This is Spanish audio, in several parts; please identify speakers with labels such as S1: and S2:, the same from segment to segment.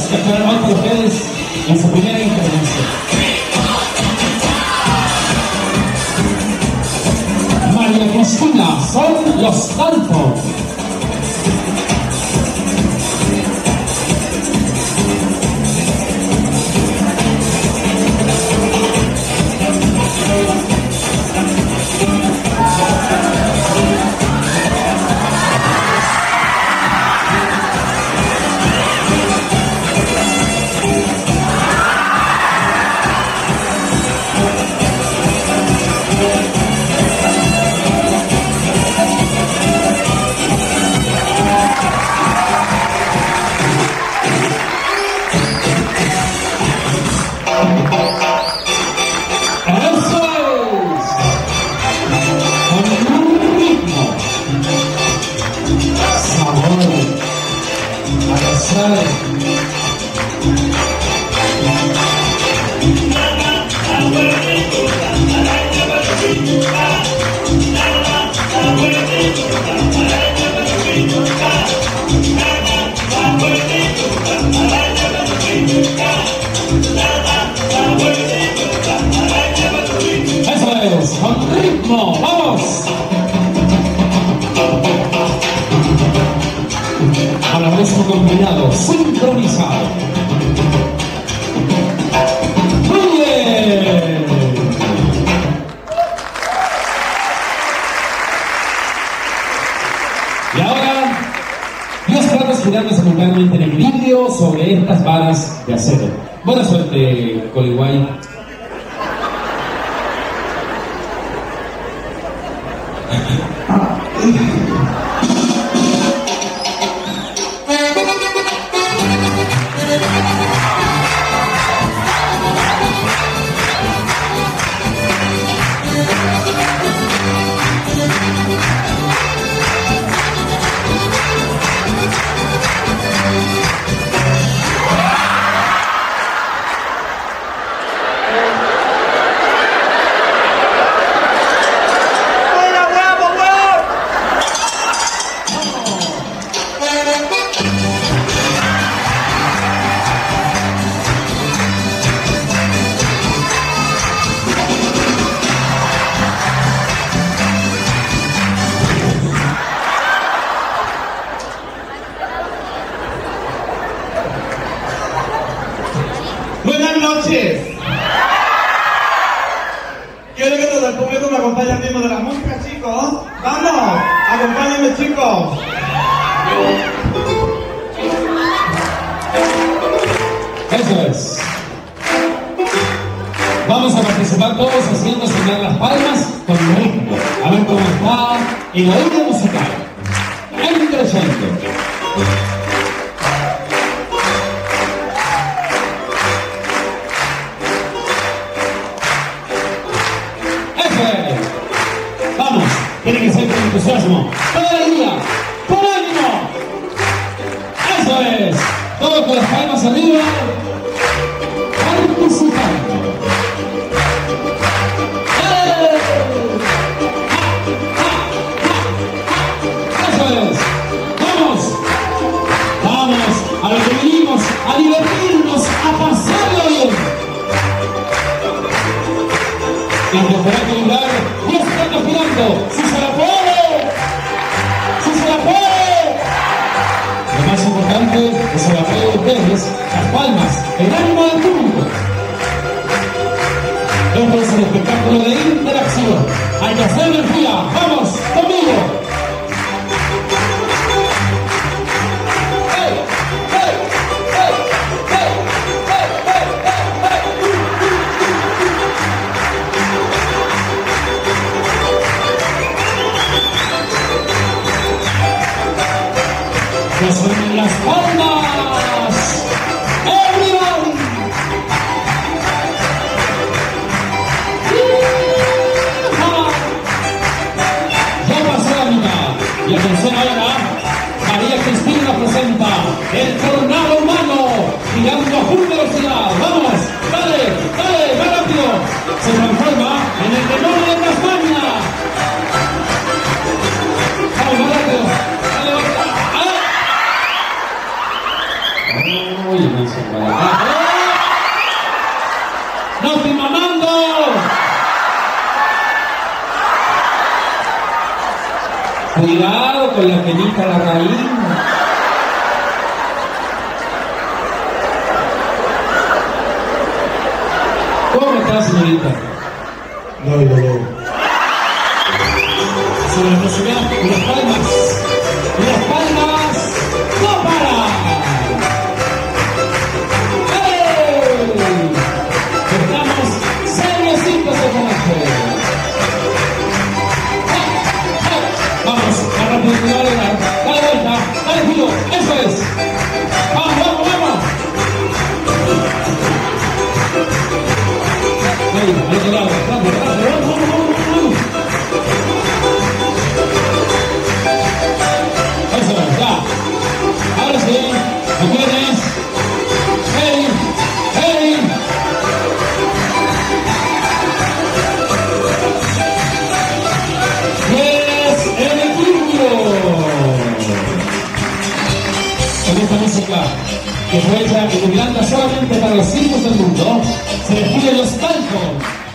S1: Gracias, que estarán con ustedes en su primera intervención. María Cristina, son los Alpos.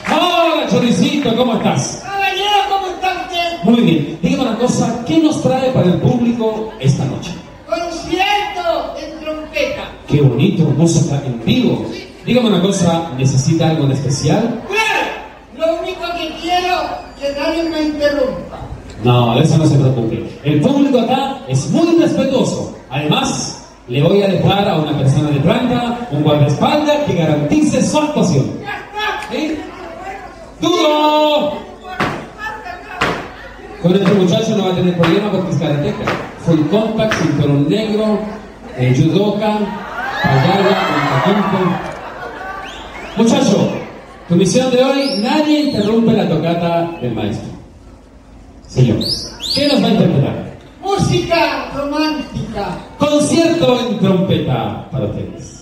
S1: Hola, Choricito, ¿cómo estás?
S2: Caballero, ¿cómo está usted?
S1: Muy bien, dígame una cosa, ¿qué nos trae para el público esta noche?
S2: Concierto en trompeta.
S1: Qué bonito, música en vivo. Dígame una cosa, ¿necesita algo en especial?
S2: Bueno, lo único que quiero es que nadie me interrumpa.
S1: No, de eso no se preocupe. El público acá es muy respetuoso. Además, le voy a dejar a una persona de planta un guardaespaldas que garantice su actuación. ¿Sí? ¡Duro! Con este muchacho no va a tener problema porque es karateca. Full compact, cinturón negro, eh, judoka, montaquinto. Muchacho, tu misión de hoy, nadie interrumpe la tocata del maestro. Señor, ¿qué nos va a interpretar?
S2: Música romántica.
S1: Concierto en trompeta para ustedes.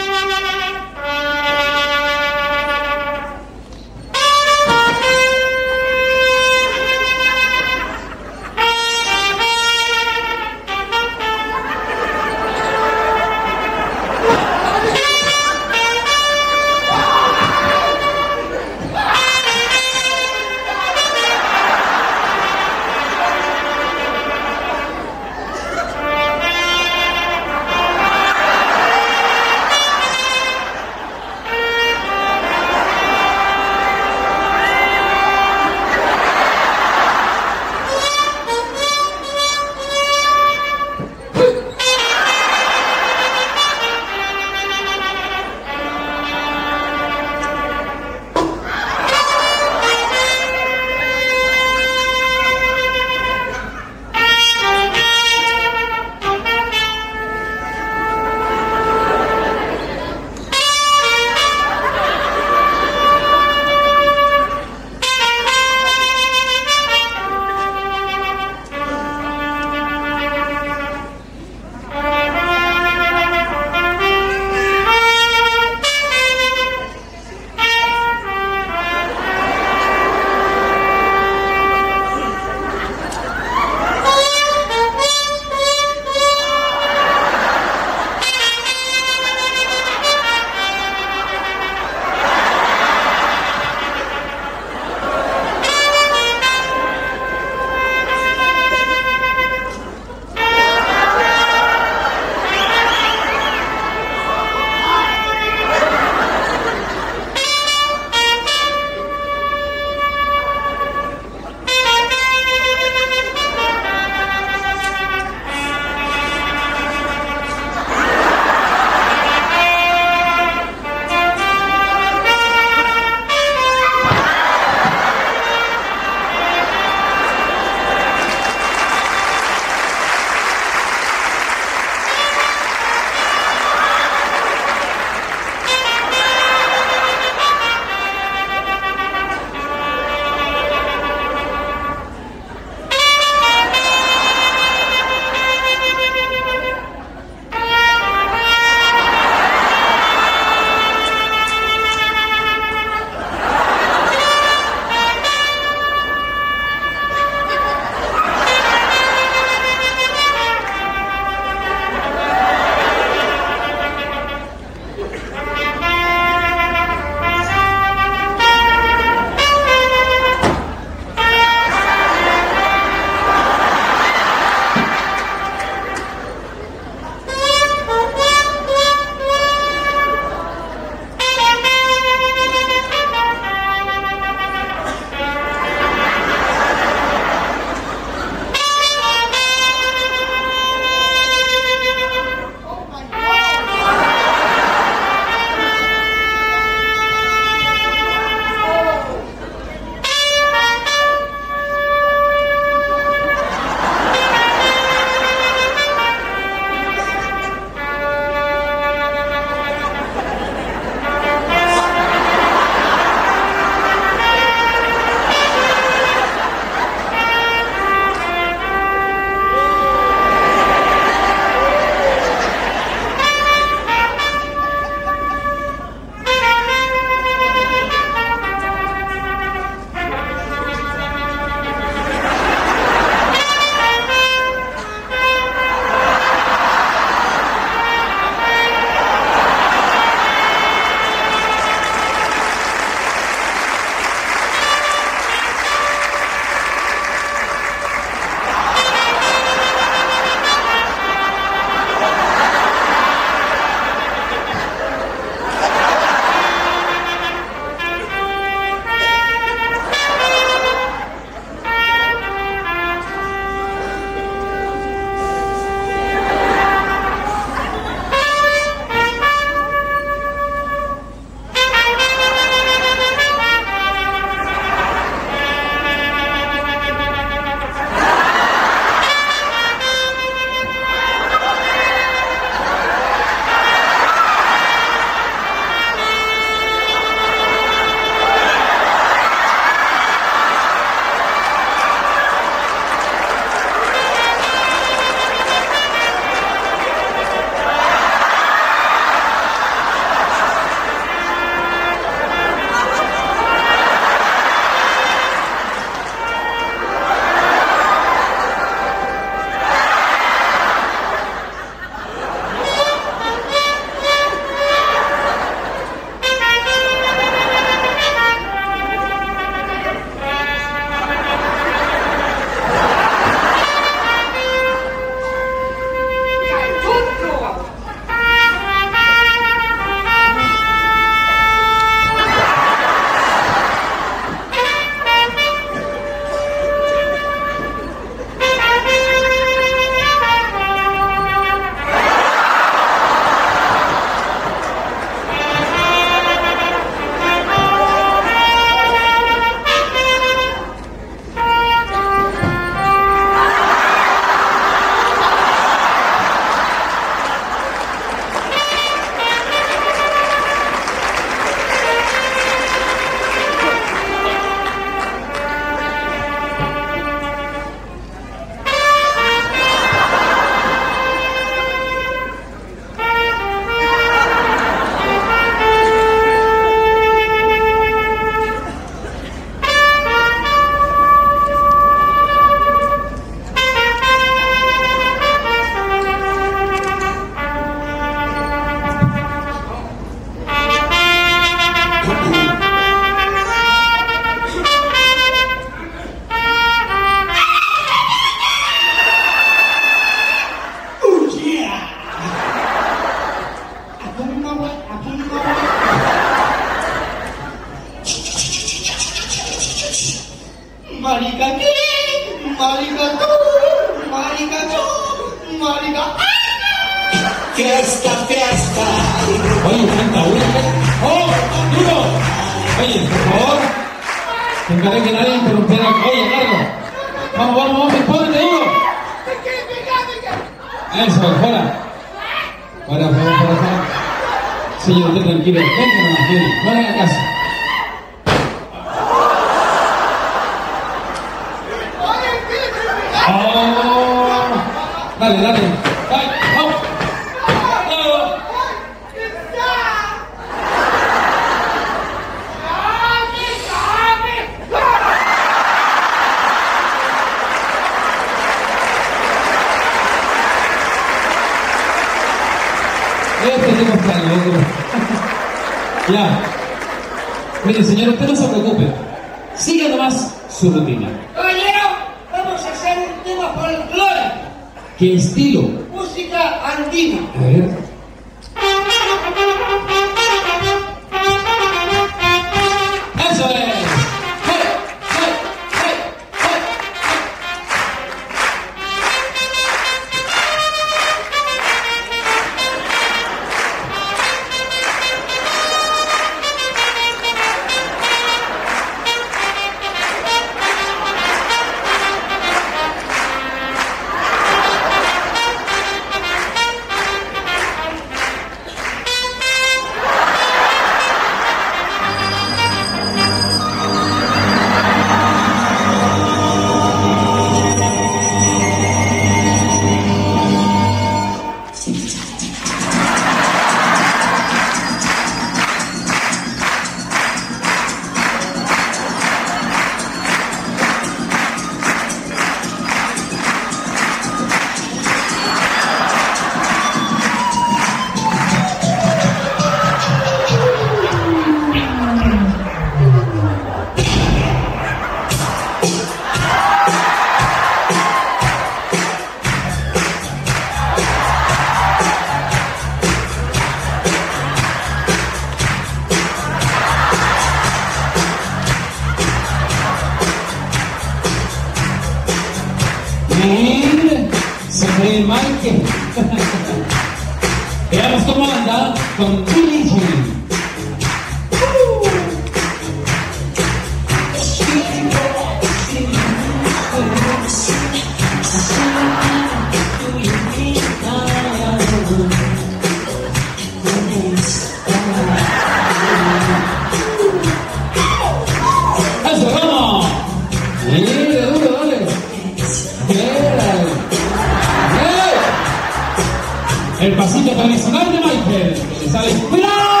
S1: tradicional de Michael. ¡Sale inspirado!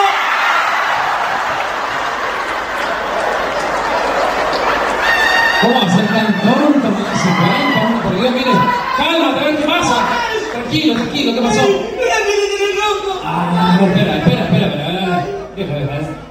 S1: ¿Cómo hacer tan tonto? Por Dios, mire. Cálmate, a ver qué pasa. Tranquilo, tranquilo, ¿qué pasó? Ah, espera, espera, espera, espera.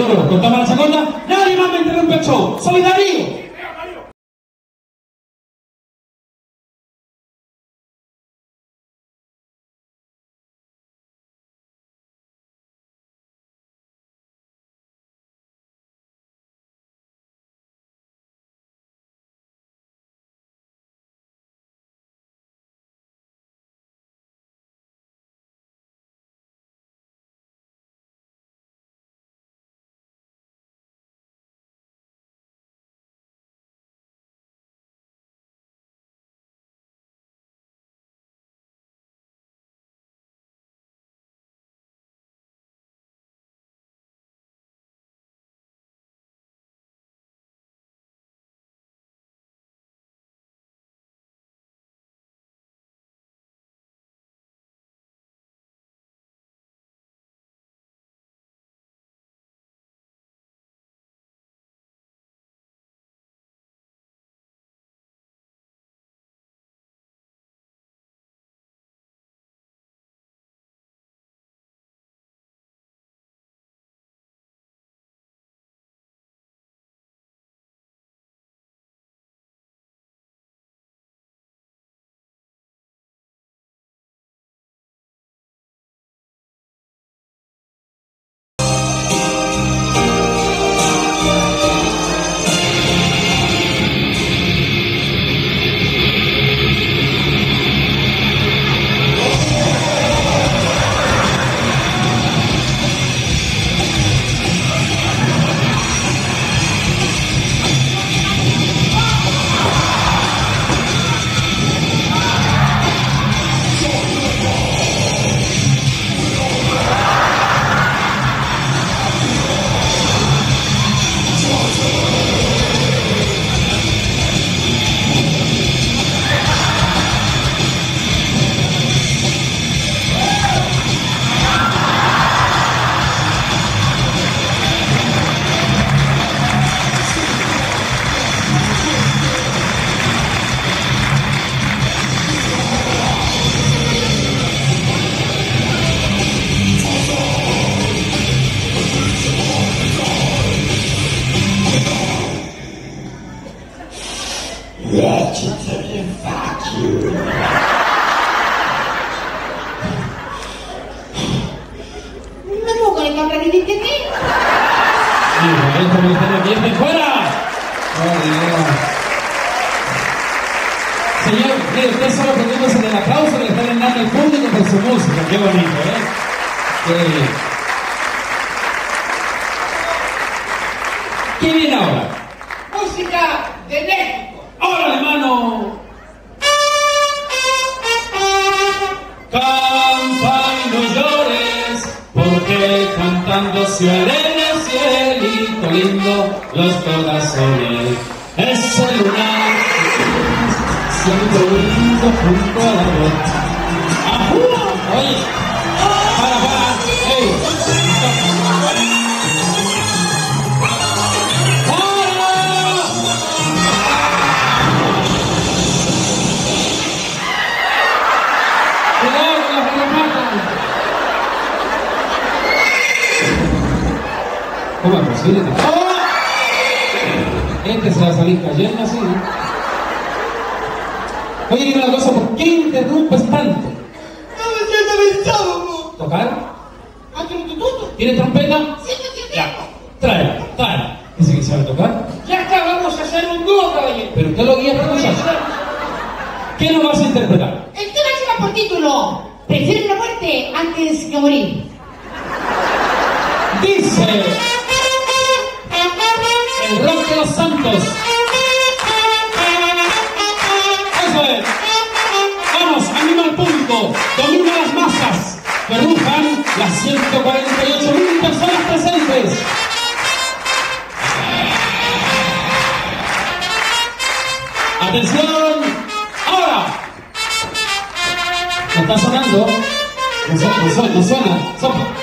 S1: Contaba Mire, usted solo poniéndose en el aplauso que le están dando al público por su música. Qué bonito, ¿eh? Qué- ¿Qué viene ahora?
S2: Música de México.
S1: ¡Ahora, hermano! Canta y no llores, porque cantando se el cielito lindo, los corazones. Ese lunar, siempre lindo junto a la voz. ¡Ajú! Oye, para, para, ey. ¿Cómo es posible. ¡Oh! Este se va a salir cayendo así. Oye, dime una cosa, ¿por qué interrumpes tanto?
S2: No me siento pensado,
S1: ¿Tocar?
S2: ¿A tu tututo?
S1: ¿Tiene trompeta?
S2: Sí, sí, sí.
S1: Ya, tráela, tráela. Dice que sabe tocar.
S2: Ya está, vamos a hacer un dúo, caballero.
S1: Pero usted lo guía por
S2: Vamos a
S1: cosas.
S2: hacer-
S1: ¿Qué nos vas a interpretar?
S2: El tema lleva por título Prefiero la muerte antes que morir.
S1: Suena, no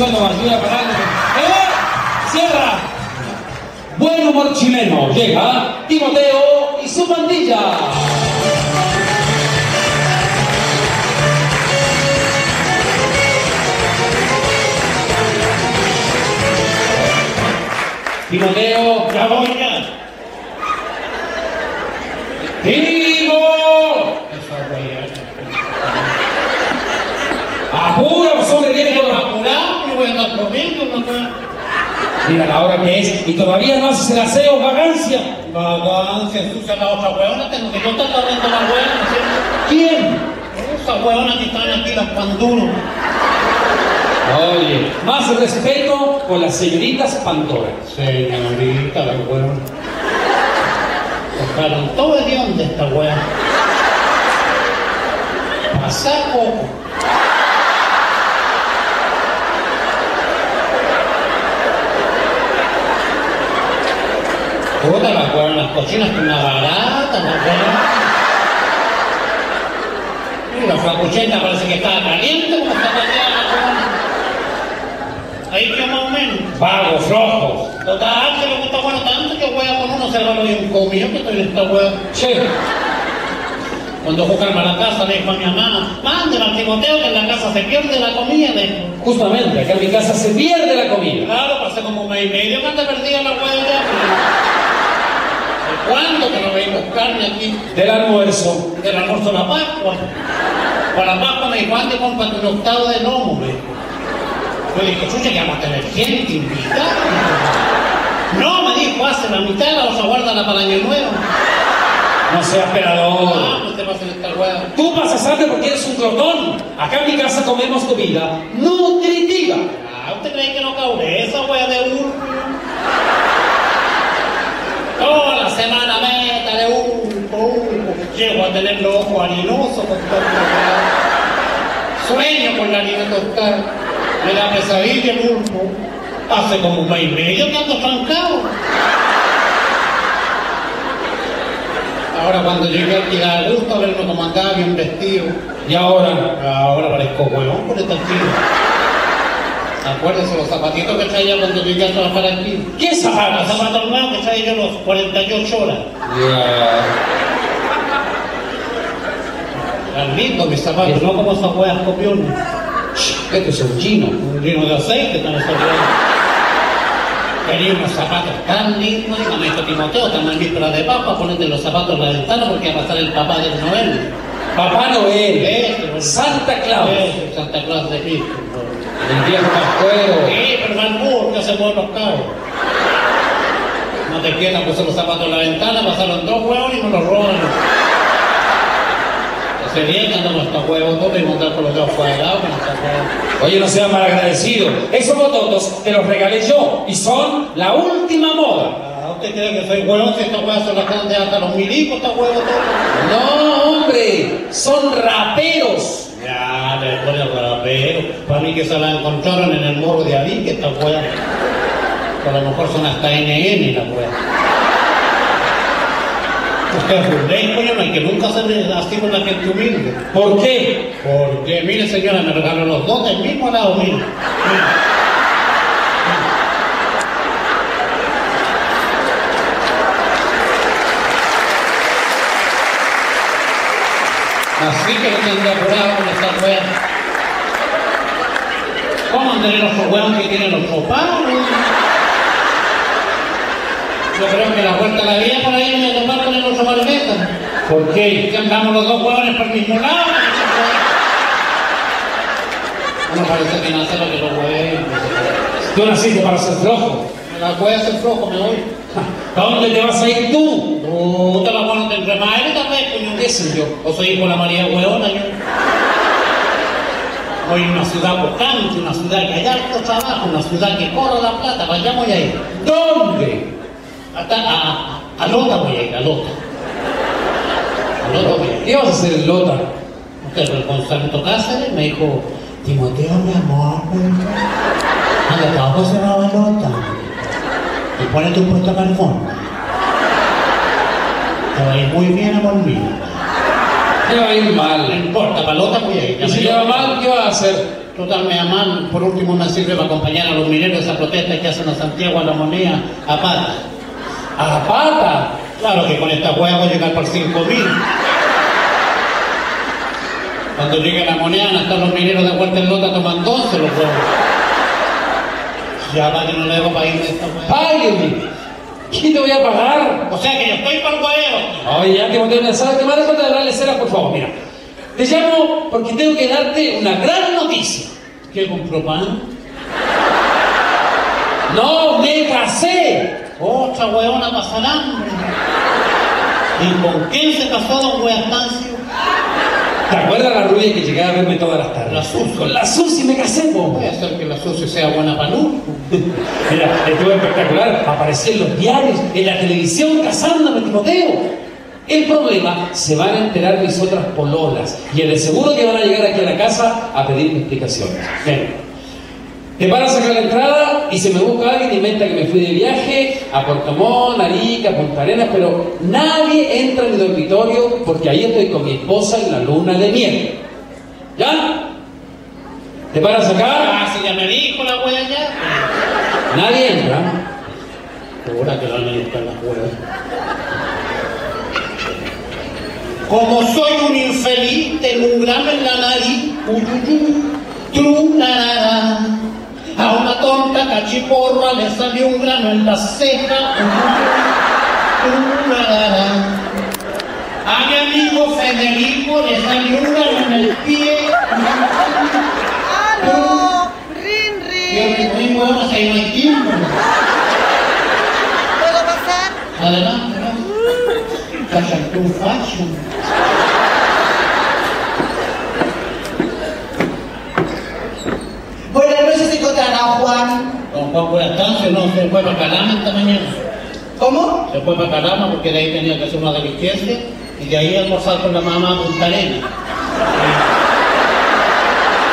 S1: suelo, ayuda a pararle. ¡Eh! ¡Cierra! Buen humor chileno. Llega Timoteo y su pandilla. Timoteo,
S3: Ya voy ya.
S1: ¡Timo!
S3: Esa wea.
S1: ¡Apura, pues hombre, viene con la...
S3: Apurado, me voy a andar comiendo, no puedo.
S1: Mira la hora que es y todavía no haces el aseo, vagancia.
S3: Vagancia, ensucia la otra huevona, que yo estar viendo la huevona, ¿sí?
S1: ¿Quién?
S3: Esas huevonas que están aquí, las panduros.
S1: Oye, más respeto con las señoritas Pandora.
S3: Señorita, la huevona. Tocaron todo el guion de esta hueá. Pasar poco. Puta, la las cocinas que una barata, la hueá. Y la flacucheta parece que estaba caliente como. Ahí que más o menos.
S1: Vagos, flojos.
S3: Total, que me gusta bueno tanto que hueá con uno se lo bien comido que estoy en esta hueá.
S1: Che,
S3: Cuando fue a la casa le dijo a mi mamá, mándeme al Timoteo que en la casa se pierde la comida. Le
S1: justamente, acá en mi casa se pierde la comida.
S3: Claro, pasé como un mes y medio que anda perdida la hueá. ¿De cuándo que no veíamos carne aquí?
S1: Del almuerzo.
S3: Del almuerzo de la Pascua. Para la Pascua me dijo, ande, cómprate un octavo de lomo, me dijo. Yo dije, chucha, que vamos a tener gente invitada. No, me dijo, hace la mitad, la vamos a guardarla para el año nuevo.
S1: No seas
S3: Ah,
S1: pelador.
S3: no te pases esta hueá.
S1: Tú pasas hambre porque eres un glotón. Acá en mi casa comemos comida nutritiva.
S3: Ah, ¿usted cree que no cabe esa wea de urco? Toda la semana meta de urco, urco. Llego a tener los ojos harinosos con wea. Sueño con la harina tostada. Me da pesadilla el urco. Hace como un mes y medio que ando trancado. Ahora cuando llegué aquí da gusto verme como andaba bien vestido.
S1: Y ahora,
S3: Ahora parezco huevón por esta tiro. Acuérdense los zapatitos que traía cuando llegué a trabajar aquí.
S1: ¿qué
S3: Los
S1: zapatos?
S3: zapatos nuevos que traía yo los 48 horas.
S1: Ya.
S3: Eran lindos mis zapatos, no como esas huevas copiones.
S1: Esto es un chino.
S3: Un lleno de aceite tan esos huevas. Quería unos zapatos tan lindos y me dijo Timoteo, en víspera de papa, ponete los zapatos en la ventana porque va a pasar el papá del Noel.
S1: Papá Noel. Santa Claus.
S3: Santa Claus de Cristo.
S1: El viejo pascuero.
S3: Sí, pero el burro que se mueven los cabos. No te quieras, puse los zapatos en la ventana, pasaron dos huevos y me los roban. Bien que andamos estos huevos todos y montar por los dos cuadrados.
S1: Oye, no seas malagradecido. Esos bototos te los regalé yo y son la última moda.
S3: Ah, ¿Usted cree que soy huevón si estos huevos son las que de hasta los milicos, estos huevos todos?
S1: No, hombre, son raperos.
S3: Ya, le pone el Para mí que se la encontraron en el morro de Alí, que huevas. Que a lo mejor son hasta NN las huevas. Usted es burlesco, coño, no hay que nunca se le así con la gente humilde.
S1: ¿Por qué?
S3: Porque, mire señora, me regaló los dos del mismo lado. Mire. Así que no te ande apurado con esta wea. ¿Cómo andan los huevos que tienen los copados? Yo creo que la vuelta a la vida por ahí me tomar con el oso marioneta.
S1: ¿Por qué?
S3: Que andamos los dos huevones por el mismo lado. Uno parece que nace lo que los huevos.
S1: Tú naciste para ser flojo.
S3: Me la voy a hacer flojo, me voy.
S1: ¿A dónde te vas a ir tú?
S3: Puta la buena te entremas y tal vez, coño.
S1: ¿Qué sé yo?
S3: O soy hijo de la María Hueona, yo. Voy a una ciudad votante, una ciudad que hay alto trabajo, una ciudad que corre la plata, vayamos ahí.
S1: ¿Dónde?
S3: Hasta a, a, a Lota voy a ir, a Lota. A Lota voy a ir.
S1: ¿Qué vas a hacer en Lota?
S3: Usted, el Constantino Cáceres me dijo, Timoteo, mi amor, anda, vamos a cerrar la Lota. Y ponete un puesto a California. Te va a ir muy bien, amor mío.
S1: Va a ir
S3: No
S1: mal.
S3: importa, palota ir.
S1: Y si le va mal, ¿qué va a hacer?
S3: Total, me aman. Por último, me sirve para acompañar a los mineros de esa protesta que hacen a Santiago a la moneda a pata.
S1: A pata.
S3: Claro que con esta hueá voy a llegar por 5000. Cuando llegue la moneda, van a estar los mineros de vuelta en lota tomando 12 los huevos. Ya va que no le debo para ir de esta hueá.
S1: Págueme. ¿Qué te voy a pagar?
S3: O sea que yo estoy para el huevo.
S1: Oye, ya Timoteo, ¿sabes qué más? Déjate de hablarle cera, por favor. Mira, te llamo porque tengo que darte una gran noticia.
S3: ¿Qué compró pan?
S1: ¡No, me casé!
S3: Otra hueona pasar hambre. ¿Y con quién se casó don Hueastancio?
S1: ¿Te acuerdas la rubia que llegaba a verme todas las tardes?
S3: La Susi.
S1: Con la Susi me casé, po.
S3: Puede ser que la Susi sea buena luz.
S1: Mira, estuvo espectacular. Aparecí en los diarios, en la televisión, casándome, Timoteo. El problema, se van a enterar mis otras pololas y el de seguro que van a llegar aquí a la casa a pedirme explicaciones. Ven. Te van a sacar la entrada y se me busca alguien y inventa que me fui de viaje a Puerto Montt, Arica, Punta Arenas, pero nadie entra en mi dormitorio porque ahí estoy con mi esposa en la luna de miel. ¿Ya? ¿Te van a sacar?
S3: Ah, si ya me dijo la hueá ya.
S1: Nadie entra.
S3: Ahora que van a buscar las huevas. Como soy un infeliz, tengo un grano en la nariz, uyuyuy, trunarara. A una tonta cachiporra le salió un grano en la ceja, trunarara. A mi amigo Federico le salió un grano en el pie,
S4: ¡Aló! ¡Rin,
S3: y el
S4: rin!
S3: no se iba a tiempo.
S4: ¿Puedo pasar?
S3: Adelante, ¿no? To fashion. No se fue para Calama esta mañana.
S4: ¿Cómo?
S3: Se fue para Calama porque de ahí tenía que hacer una diligencia y de ahí almorzar con la mamá a Punta Arenas.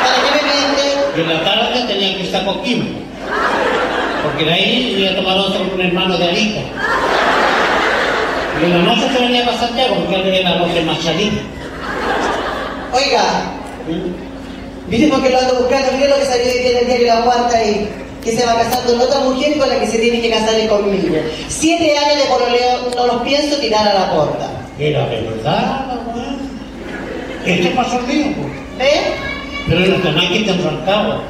S4: ¿Para qué me?
S3: Y en la tarde tenía que irse a Coquimbo. Porque de ahí iba a tomar once con un hermano de Arica. Y en la noche se venía para Santiago porque él venía a la más chalita.
S4: Oiga, ¿viste por qué lo ando buscando? Mire lo que salió día en el diario La Guarda y que se va a casar con otra mujer con la que se tiene que casar es conmigo. Siete años de pololeo no los pienso tirar a la puerta.
S3: Era verdad weá. Esto pasó el mío, pues.
S4: ¿Ves?
S3: Pero los que están Rancagua.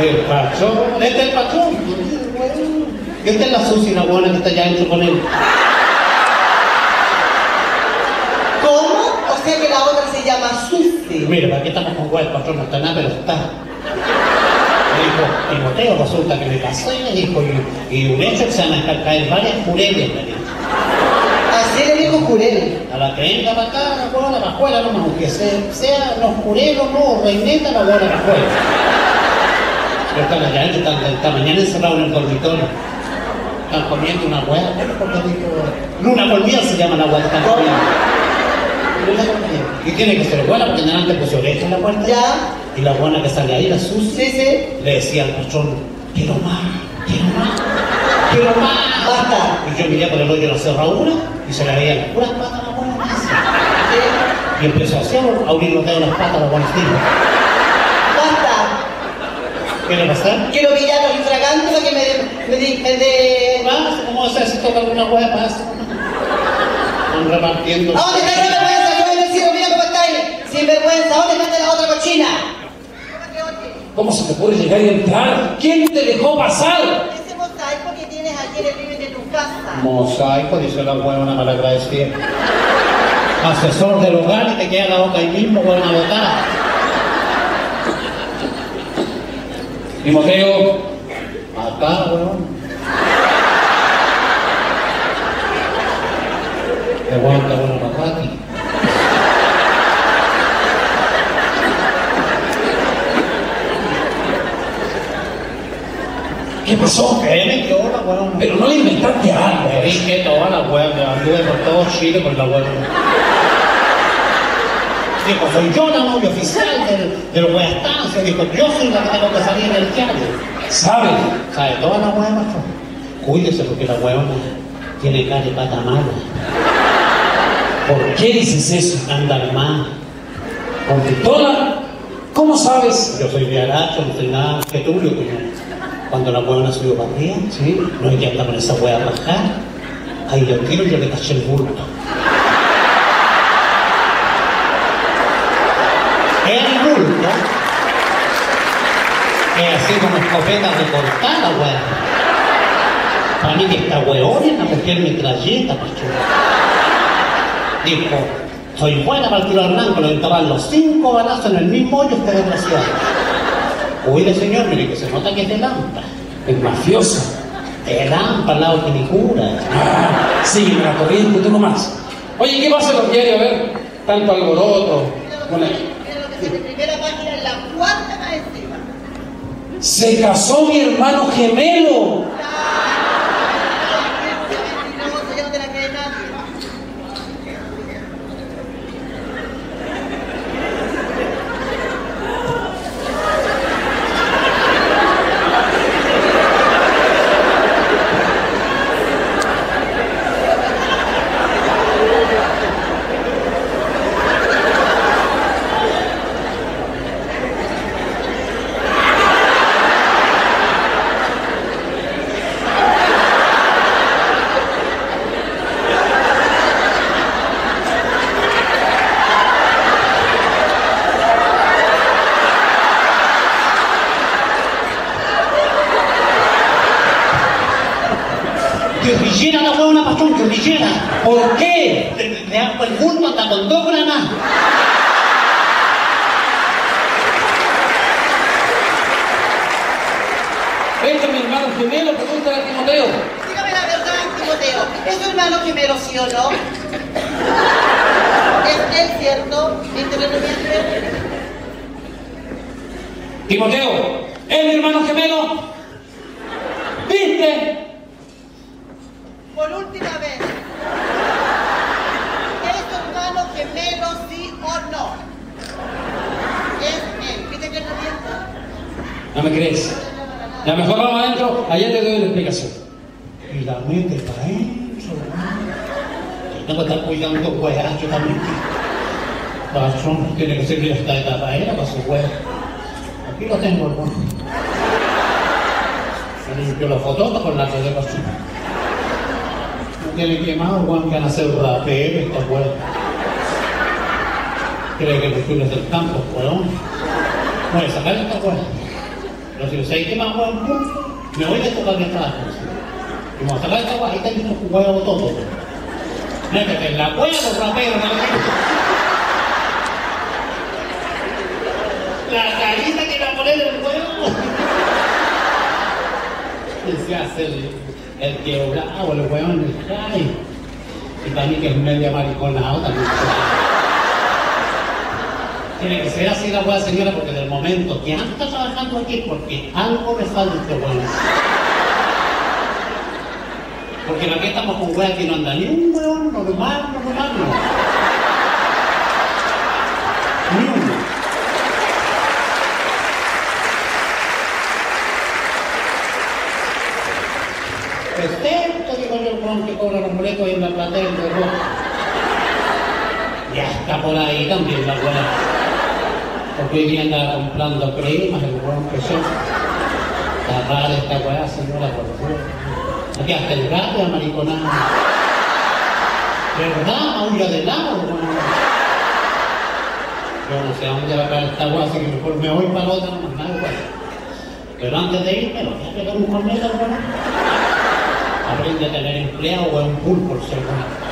S3: El patrón, este es el patrón. Esta es la Susi, la buena que está allá dentro con él.
S4: ¿Cómo? O sea que la otra se llama Susi.
S3: Mira, ¿para qué estamos con guay? El patrón no está nada, pero está. Me dijo, Timoteo, resulta que me casé, me dijo, y, y un hecho que se van a caer varias jureles, me dijo.
S4: Así le dijo Jurel.
S3: A la que venga para acá, la buena la escuela, no aunque sea, los jurelos, no, reineta, la buena la escuela. Pero están allá, están esta mañana encerrados en el dormitorio. Están comiendo una hueá, porque dijo, luna miel se llama la hueá están comiendo. Y tiene que ser buena porque delante puso oreja en la puerta.
S4: ¿Ya?
S3: Y la buena que sale ahí, la
S4: Sí, sí.
S3: le decía al patrón, quiero más, quiero más, quiero más.
S4: Basta.
S3: Y yo miré por el hoyo de la cerradura y se le veían las puras patas a la buena.
S4: ¿Sí?
S3: Y empezó así a abrir los dedos de las patas a la buena.
S4: Basta.
S3: ¿Qué le pasa?
S4: Quiero pillarlos infragantes para que me. Me dé... Me dé...
S3: Pasa, ¿Cómo se hace toca alguna hueá? Pasa. Están repartiendo.
S4: ¿A dónde Sin vergüenza, ¿dónde está la otra cochina?
S1: ¿Cómo se te puede llegar y entrar? ¿Quién te dejó pasar?
S4: Ese mosaico que tienes aquí en el living de tu casa.
S3: Mosaico, dice la huevona malagradecida. Asesor del hogar y te queda la boca ahí mismo, huevona botada.
S1: Timoteo,
S3: Acá, huevón. Te aguanta buena
S1: ¿qué pasó?
S3: ¿Qué me quedó la huevona?
S1: Pero no le inventaste algo.
S3: Me dije toda la hueá, me anduve por todo Chile con la hueá. Dijo, soy yo la novia oficial del, del hueastancio. Dijo, yo soy la que tengo que salir en el diario.
S1: ¿Sabes?
S3: ¿Sabe toda la hueá, maestro? Cuídese porque la hueá tiene cara de pata mala.
S1: ¿Por qué dices eso?
S3: Anda más.
S1: ¿Con pistola? ¿Cómo sabes?
S3: Yo soy de Aracho, no soy nada que tú, que Cuando la hueá subió para arriba,
S1: Sí.
S3: no hay que andar con esa hueá a bajar. Ahí yo tiro y yo le caché el bulto. El bulto es así como escopeta de cortada, weá. Para mí que esta weona es una mujer metralleta, pachuga. Dijo, soy buena para el tiro al blanco, le entraban los cinco balazos en el mismo hoyo este desgraciado. Oye, señor, mire que se nota que es de lampa.
S1: Es mafioso.
S3: De lampa al lado que ni cura.
S1: Ah, sígueme la corriente, tú nomás. Oye, ¿qué pasa en los diarios? A ver, tanto alboroto. Bueno,
S4: Mira lo que dice primera página en la cuarta más encima.
S1: se casó mi hermano gemelo.
S4: No, ya no te la cree nadie.
S3: Guerrillera la huevona, patrón, guerrillera.
S1: ¿Por qué?
S3: Le, le hago el bulto hasta con dos granadas.
S1: Este es mi hermano gemelo, pregúntale a Timoteo.
S4: Dígame la verdad, Timoteo. ¿Es tu hermano gemelo, sí o no? ¿Es él cierto? ¿Viste que no miente?
S1: Timoteo, ¿es mi hermano gemelo? ¿Viste?
S4: Por última vez. ¿Es tu hermano gemelo, sí o no? Es él. ¿Viste que no miente?
S1: No me crees. Ya mejor vamos adentro, allá te doy la explicación.
S3: Y la mete para adentro. Tengo que estar cuidando hueás, yo también. Ya está de tapadera para su hueá. Aquí lo tengo, hermano. Se limpió la fotota con la que de patrón. No tiene quemado, Juan, que a hacer rapero esta hueá. Cree que tú eres del campo. Voy a sacar esta hueá. Pero si ustedes queman hueón, me voy a tocar mi trabajo. Y vamos a sacar esta hueá, ahí está el mismo huevo todo. Métete en la hueá, los raperos, no lo La carita que va a poner el huevo. Y se hace el, el quebrado, el huevo en el jai. Y mí que es media mariconado también. Tiene que ser así la hueá, señora, porque del momento que anda trabajando aquí, porque algo me falta, huevo. Porque aquí estamos con hueá que no anda ni un hueón normal, normal, no. Ni uno. Excepto, digo yo, el hueón ahí en la terror. Ya está por ahí también la hueá. Porque hoy día anda comprando cremas, el hueón que son. Está rara esta hueá, señora, por favor. Aquí hasta el gato es mariconado. ¿Verdad? Aula de lado, hueón. Yo no sé a dónde va a caer esta hueá, así que mejor me voy para la otra, no más nada, hueón. Pero antes de irme, voy a pegar un corneta, hueón. Empleado, hueón, pulpo, ser hueón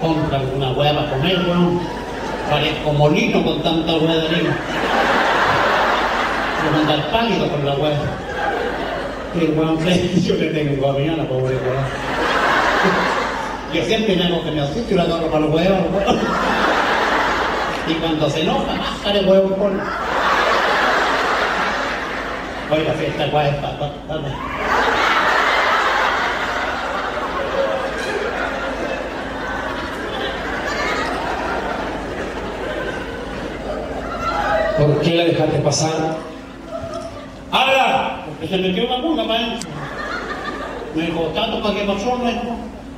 S3: compra alguna hueá para comer, weón. Parezco molino con tanta hueá de harina. Voy a andar pálido con la hueá. Y el weón yo le tengo a la pobre hueá. Yo siempre me hago que me asusto y la para los huevos, weón. Y cuando se enoja, baja el huevo por. Oiga, si esta hueá es para.
S1: ¿Por qué la dejaste pasar? ¡Habla!
S3: Porque se metió una mula adentro. Me dijo, ¿tanto para qué pasó? Me dijo.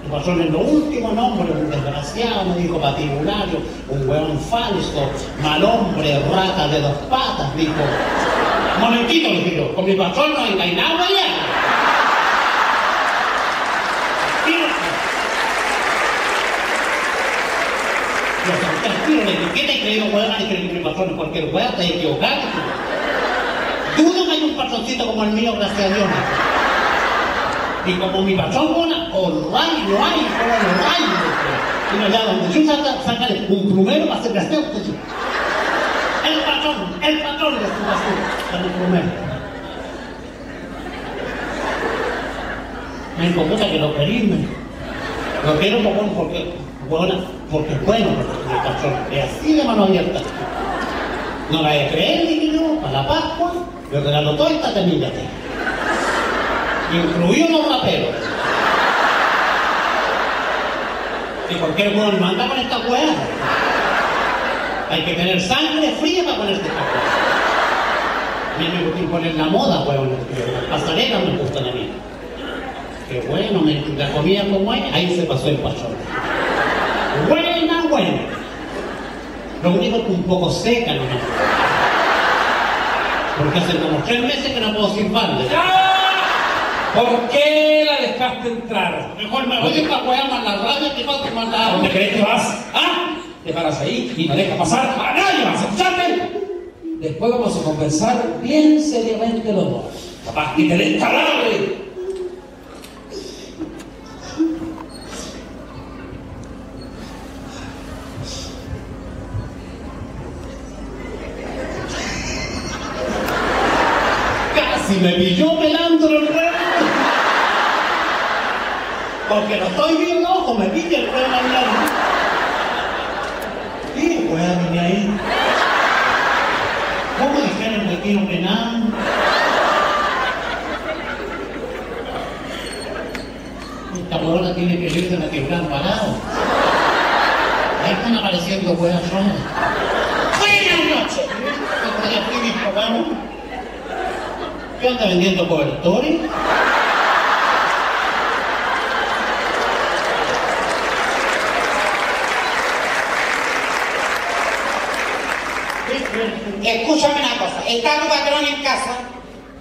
S3: patrón en lo último nombre, un desgraciado, me dijo patibulario, un hueón falso, mal hombre, rata de dos patas, dijo. Momentito, le digo, con mi patrón no engañaba ya. Yo salté al tiro, le dije, ¿qué te he creído, hueón? Y que mi patrón es cualquier hueón, te he equivocado. Dudo que hay un patroncito como el mío, gracias a Dios. Y como mi patrón bona, o no hay, no hay, no. Y no, ya donde yo saca, sacaré un plumero para hacer gasteo. El patrón, el patrón de su basura, el plumero. Me puta que lo querí, me. Lo quiero como porque, bueno, porque bueno, el patrón es así de mano abierta. No la creído, dije yo, para la Pascua, le regalo toda esta temilla, incluido los raperos. ¿Y por qué el weón no anda con esta weá? Hay que tener sangre fría para ponerse esta. A mí me gusta imponer la moda, weón. Las pasarelas me gustan a mí. Qué bueno, la comida como es, ahí se pasó el patrón. Buena. Lo único es que un poco seca nomás. Porque hace como tres meses que no puedo silbarle.
S1: ¿Por qué la dejaste entrar?
S3: Mejor me voy a weá más la radio que falta más
S1: ¿A
S3: la
S1: dónde crees que vas? ¿Ah? Te paras ahí y no dejas pasar a nadie más, ¿escuchaste? Después vamos a conversar bien seriamente los dos. Capaz que te le instalable.
S3: Casi me pilló pelándolo el huevo. Porque lo estoy viendo, ojo, me pilla el huevo hablando. ¿Qué hueá viene ahí? ¿Cómo dijeron que quiero penando? Esta huevona tiene que irse a la quebrada parado. Ahí están apareciendo huevas raras. Buenas noches. ¿Qué anda vendiendo cobertores?
S5: Escúchame una cosa, ¿está tu patrón en casa?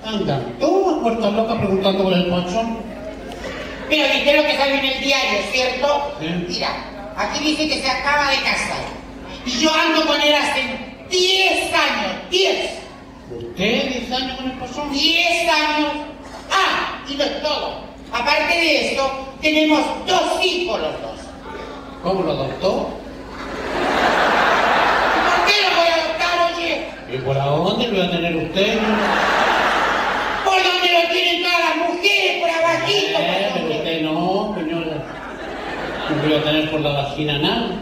S3: Anda, todas puertas locas preguntando por el pachón.
S5: Pero viste lo que salió en el diario, ¿cierto?
S3: Sí.
S5: Mira, aquí dice que se acaba de casar. Y yo ando con él hace 10 años, 10.
S3: ¿Usted 10 años con el pachón?
S5: 10 años. Ah, y no es todo. Aparte de esto, tenemos dos hijos los dos.
S3: ¿Cómo lo adoptó?
S5: ¿Por qué lo voy a adoptar, oye?
S3: ¿Y por a dónde lo iba a tener usted?
S5: Por donde lo tienen todas las mujeres, por abajito. por
S3: Eh, pero
S5: donde-
S3: usted no, señora. Lo iba a tener por la vagina anal.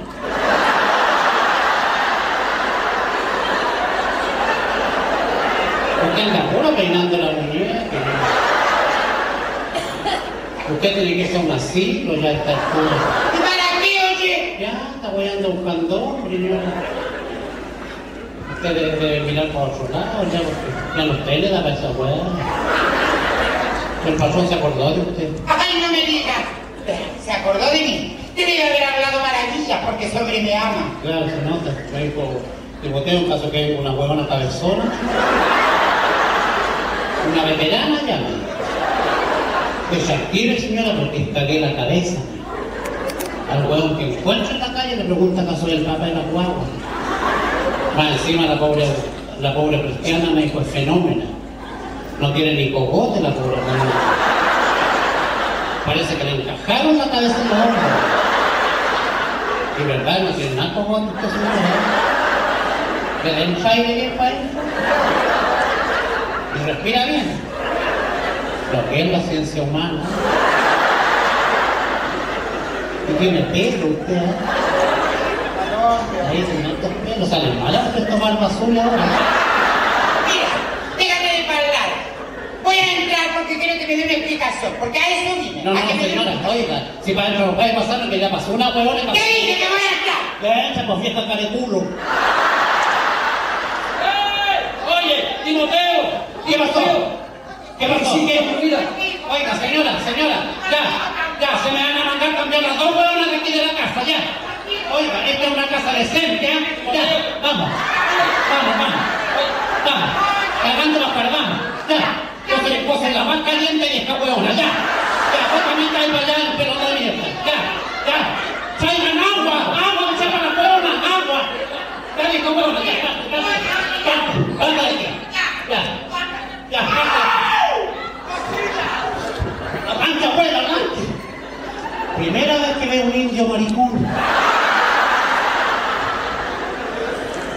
S3: Usted anda puro peinando la muñeca. Usted tiene que ser un asilo ya a altura.
S5: ¿Y para qué, oye?
S3: Ya, esta voy anda buscando hombre, señora. Debe mirar para otro lado, ya, ya no usted le da para esa weá. El patrón se acordó de usted.
S5: Ay, no me digas. Se acordó de mí. Debe haber hablado maravillas porque ese hombre me ama.
S3: Claro, se nota. Me dijo, digo, tengo un caso que es una huevona cabezona. Una veterana ya. se active, señora, porque cagué la cabeza. Al huevón que encuentra en la calle le pregunta acaso del papa de la guagua. Más encima la pobre, la pobre cristiana me dijo, es fenómena. No tiene ni cogote la pobre cristiana. Parece que le encajaron la cabeza en la. Y verdad, no tiene nada cogote esta señora. Le den aire bien para. Y respira bien. Lo que es la ciencia humana. Y tiene pelo usted, ¿eh? Ahí se nota pelo. Salen malas porque tomar basura ahora.
S5: Mira, déjame de hablar. Voy a entrar porque quiero que me dé una explicación. Porque a eso vine.
S3: No, no,
S5: que me dé
S3: señora,
S5: una-
S3: oiga. Si para no puede pasar lo que ya pasó una huevona.
S5: ¿Qué dije que voy a entrar?
S3: Venga, pues vieja careculo.
S1: Oye, Timoteo,
S3: ¿Qué pasó? ¿Qué pasó?
S1: Sí, mira.
S3: Oiga, señora, señora, ya. Ya, se me van a mandar cambiar las dos hueonas de aquí de la casa, ya. Oiga, esta es una casa decente, ¿ah? Ya, vamos. Vamos, vamos. Vamos. Cagando las vamos. Ya. Yo soy esposa de la más caliente y esta hueona, ya. Ya, vos también para allá el pelota de mierda. Ya, ya. Traigan agua, agua, me sacan las hueonas, agua. Dale, esta hueona, ya, ya, ya. Ya, basta. Ya, ya, avance. Primera vez que veo un indio maricón.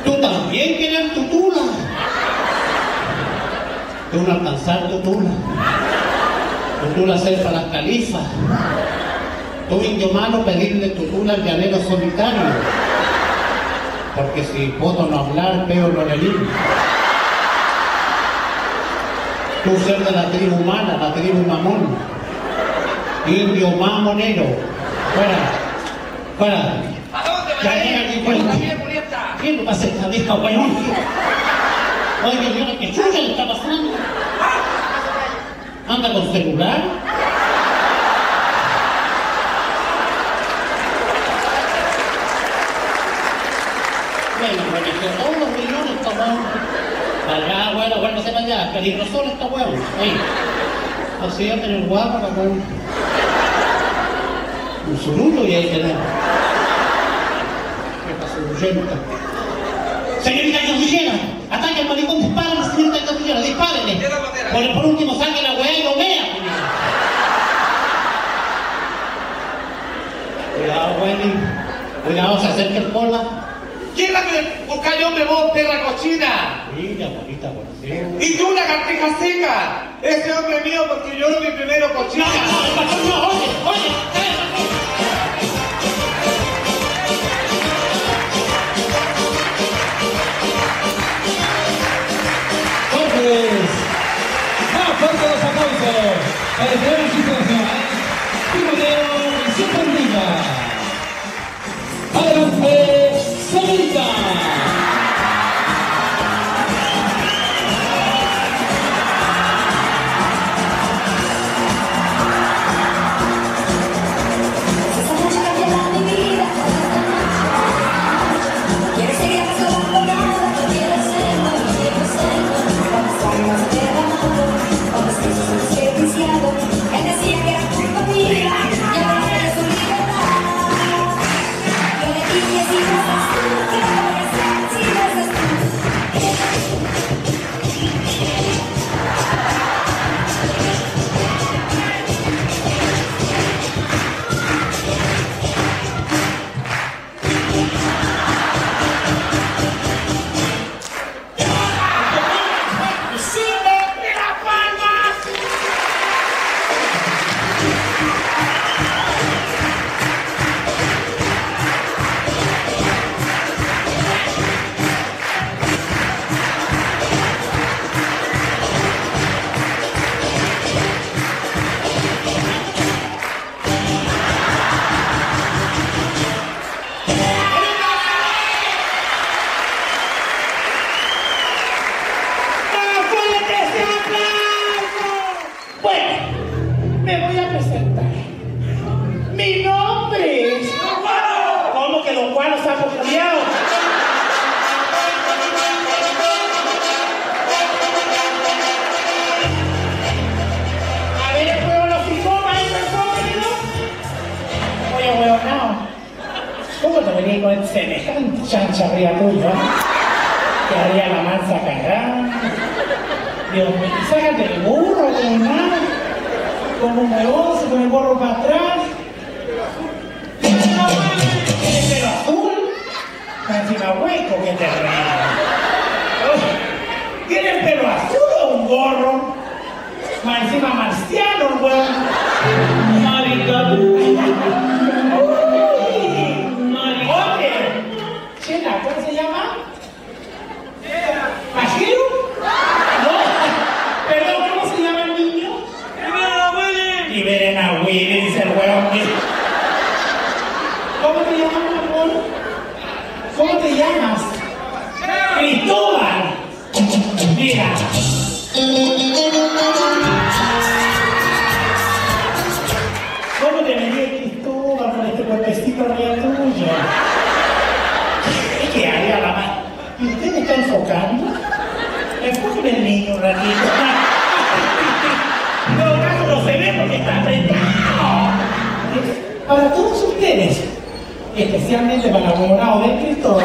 S3: Tú también quieres tu tula. Tú no alcanzar tu tula. Tu tula ser para las califas. Tú indio malo pedirle tu tula al llanero solitario. Porque si puedo no hablar, veo lo de Tú ser de la tribu humana, la tribu mamón. Indio mamonero. Fuera. Fuera.
S1: ¿A dónde
S3: Ya ¿Qué le pasa a esta vieja weón? Oye, mira, ¿qué chucha le está pasando? ¿Anda con celular? Bueno, que todos los millones esta weón. Allá, bueno, bueno, se allá, peligrosón esta weón. Así ya tener guapa la weón. Un suruto y ahí tenemos. ¿Qué pasó, Lucenta? Señorita Cordillera, ataque al maricón, dispárenle, señorita Cordillera, dispárenle.
S1: La.
S3: Por, por último, saque la weá y lo vea. Cuidado, Wendy. Cuidado, se acerca el cola.
S1: ¿Quién la que busca yo me vos, perra cochina?
S3: Mira, bonita, bonita.
S1: Y tú una cartija seca. Ese hombre mío porque yo lo vi primero cochina.
S3: No, no, el pastor no, oye, oye,
S6: aplausos para el está enfocando? Enfóqueme el niño un ratito. No, caso no se ve porque está apretado. Para todos ustedes, especialmente para los enamorados de Cristóbal,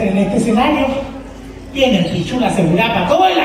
S6: en este escenario, tiene el pichula asegurada para
S1: todas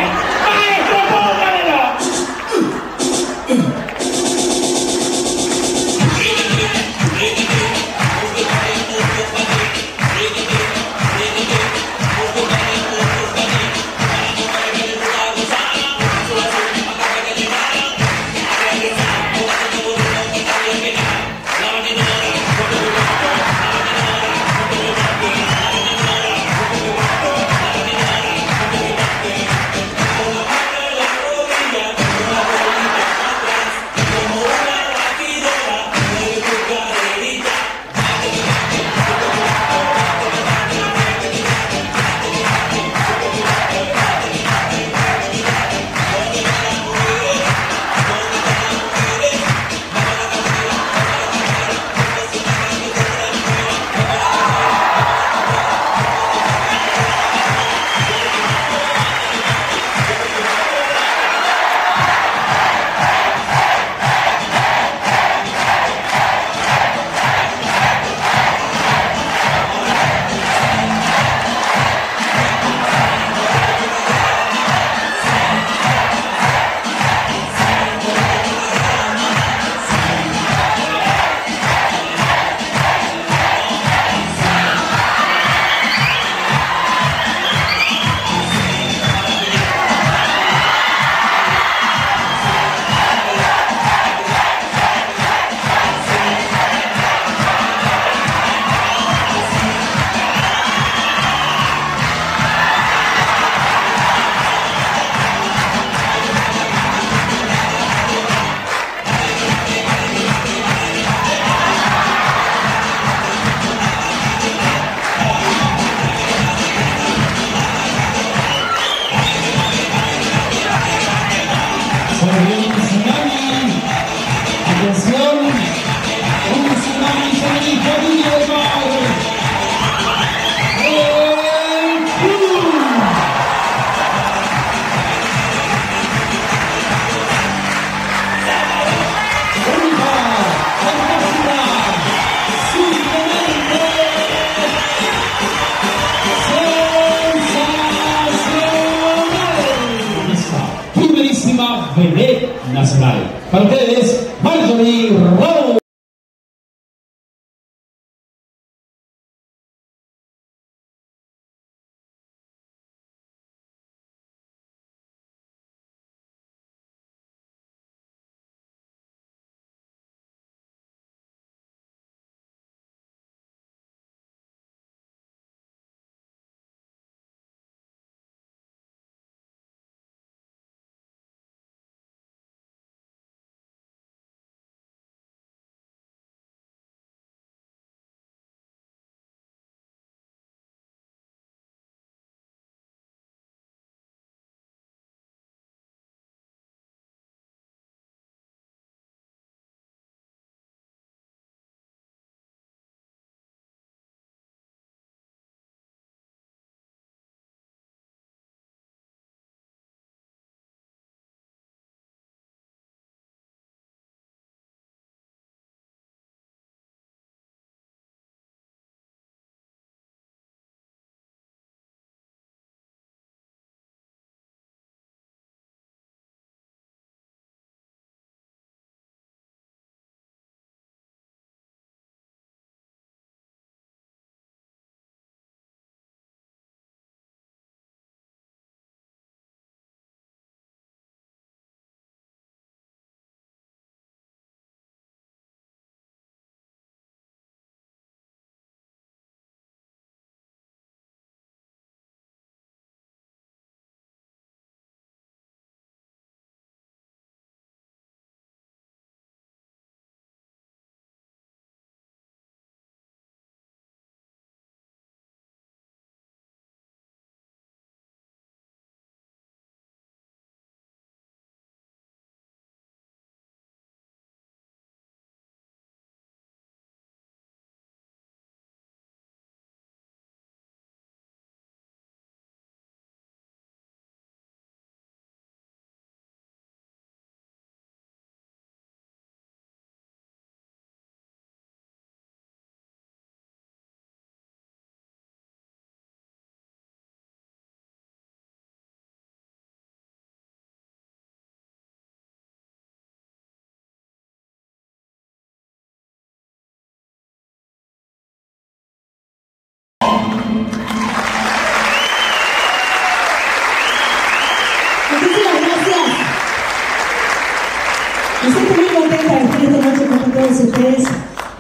S1: ustedes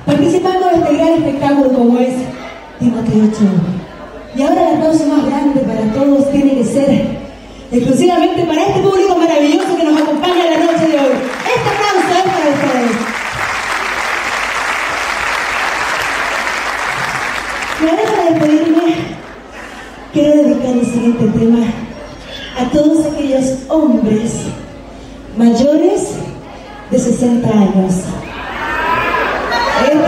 S7: participando de este gran espectáculo como es Timoteo Show. Y ahora el aplauso más grande para todos tiene que ser exclusivamente para este público maravilloso que nos acompaña en la noche de hoy. Este aplauso es para ustedes. Y ahora para despedirme, quiero dedicar el siguiente tema a todos aquellos hombres mayores de 60 años. ¿Eh?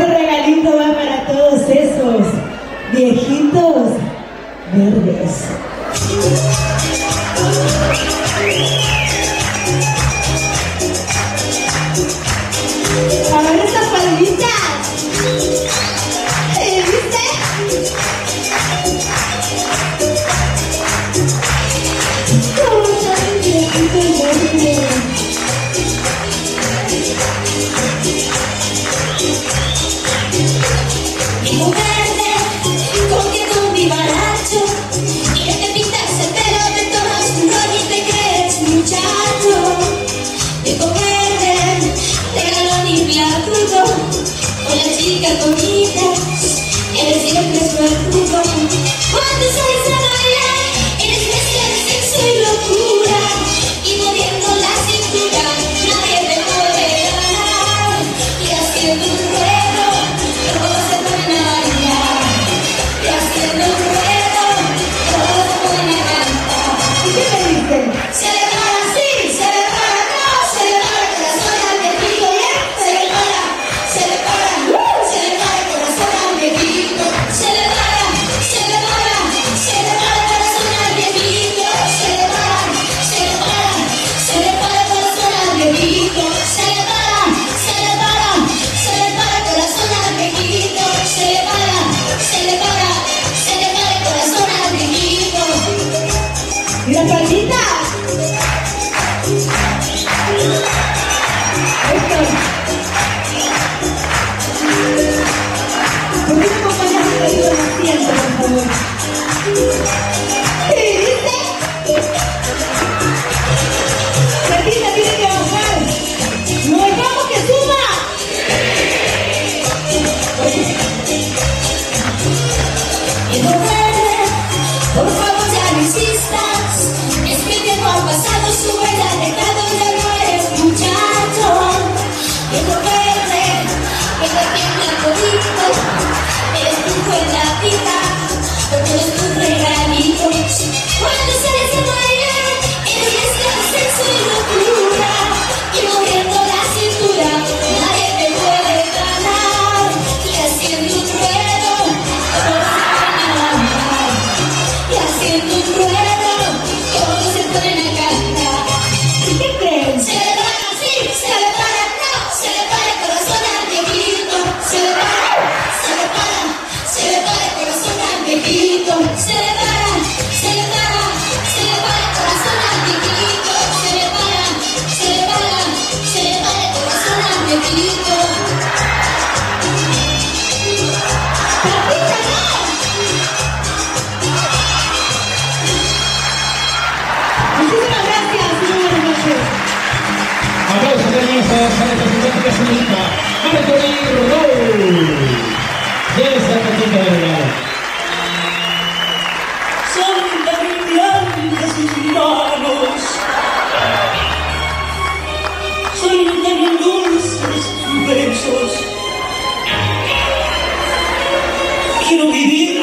S8: Filipino Bibi?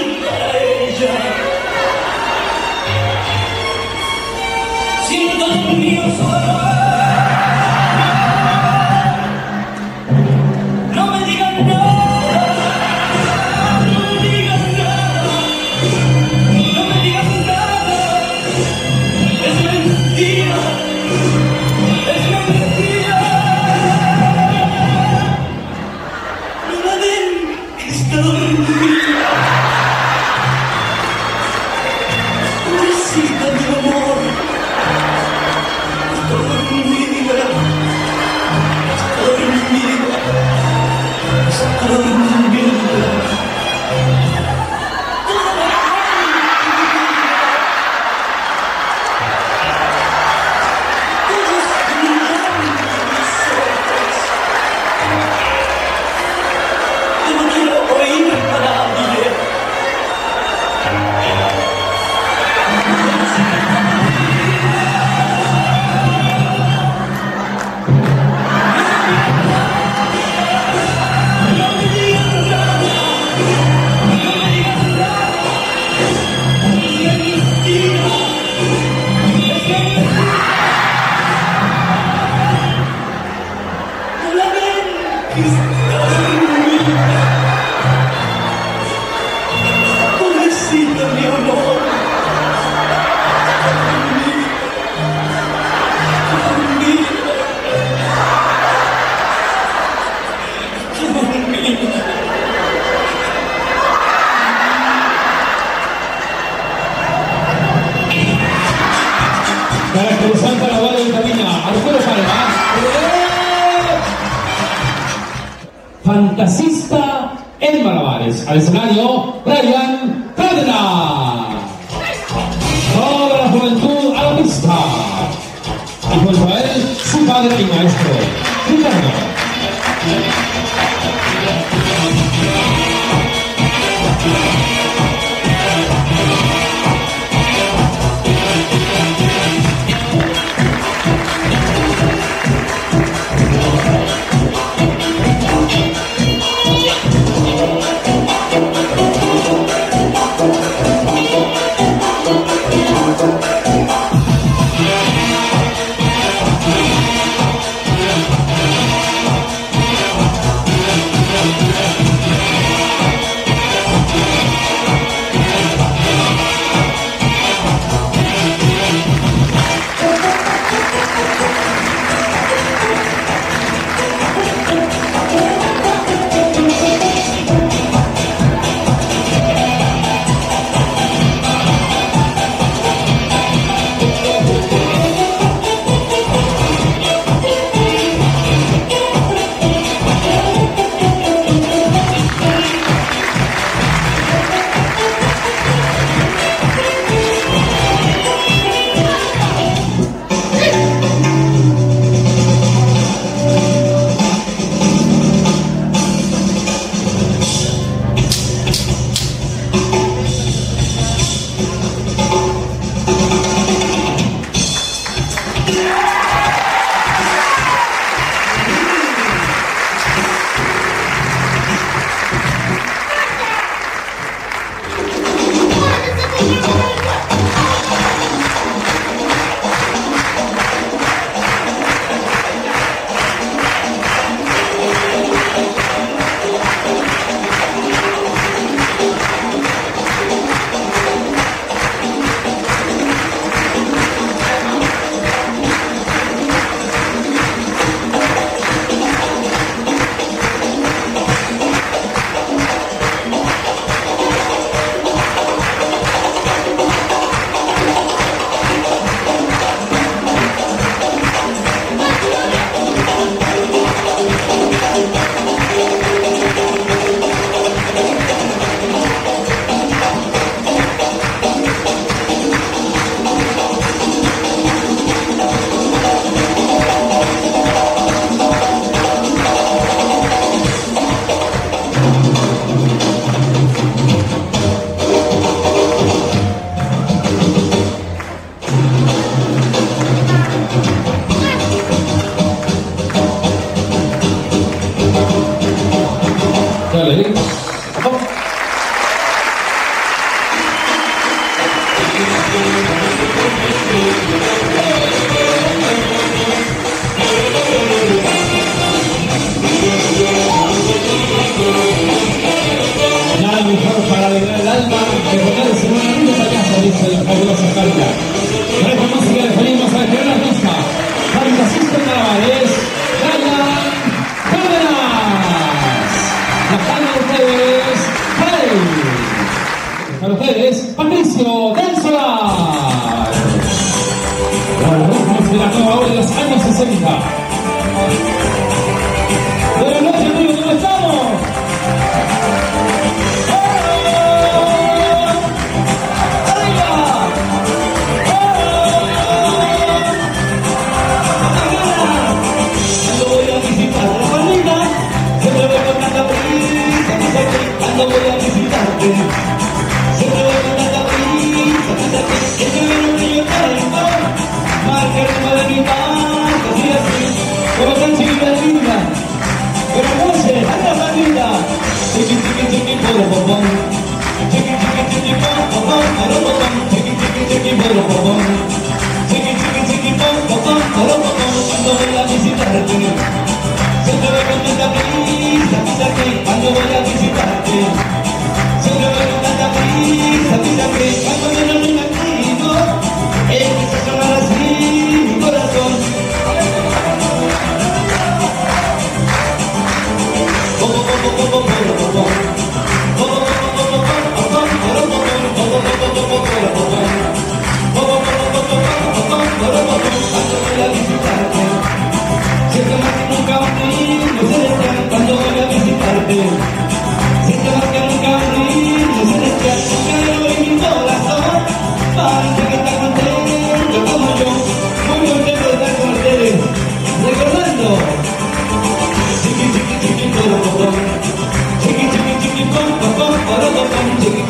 S8: Siento conmigo solo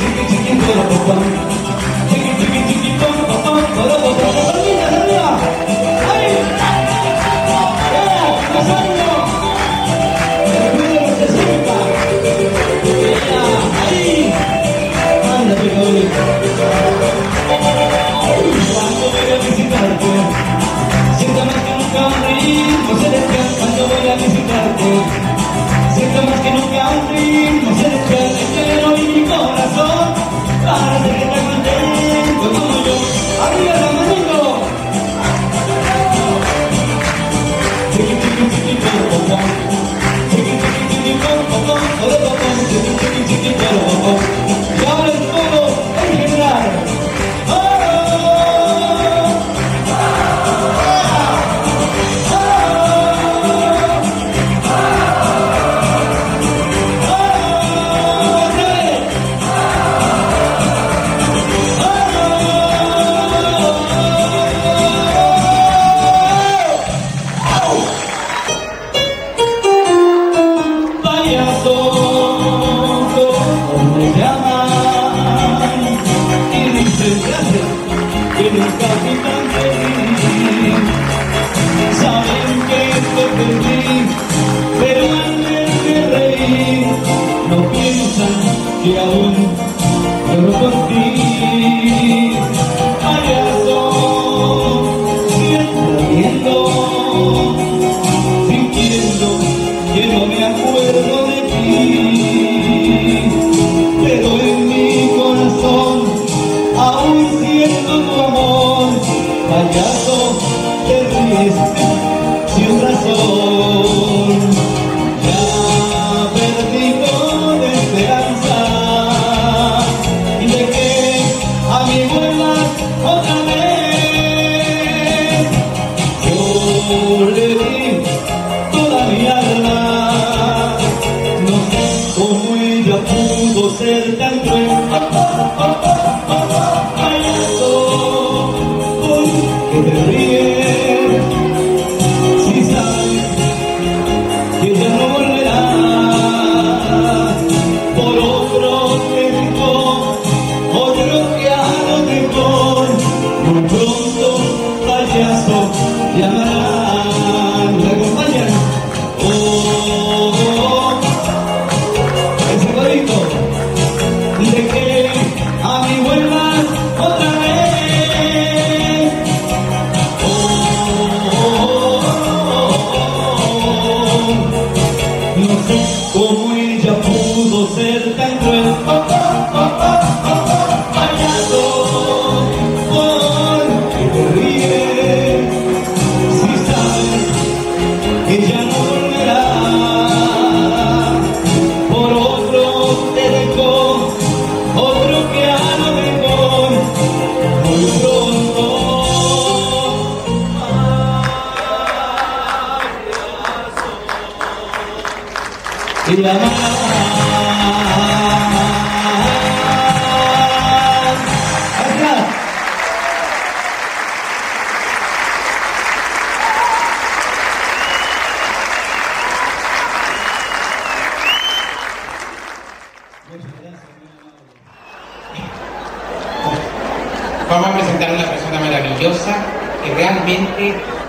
S8: chiqui chiqui,
S2: pero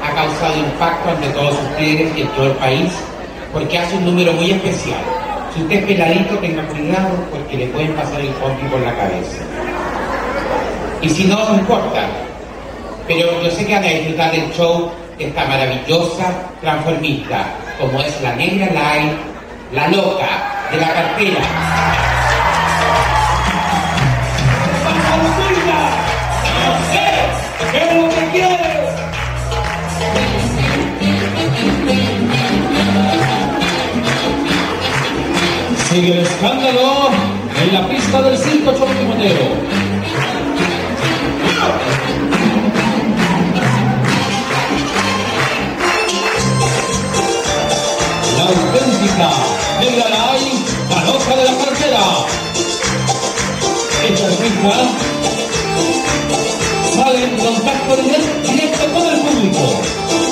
S2: ha causado impacto ante todos ustedes y en todo el país porque hace un número muy especial. Si usted es peladito, tenga cuidado porque le pueden pasar el compi por la cabeza. Y si no, no importa. Pero yo sé que van a disfrutar del show de esta maravillosa transformista, como es la negra Live, la loca de la cartera.
S1: Sigue el escándalo en la pista del circo Cholo Timoteo. La auténtica Negra Lai, la loca de la cartera. Esta artista sale en contacto directo con el público.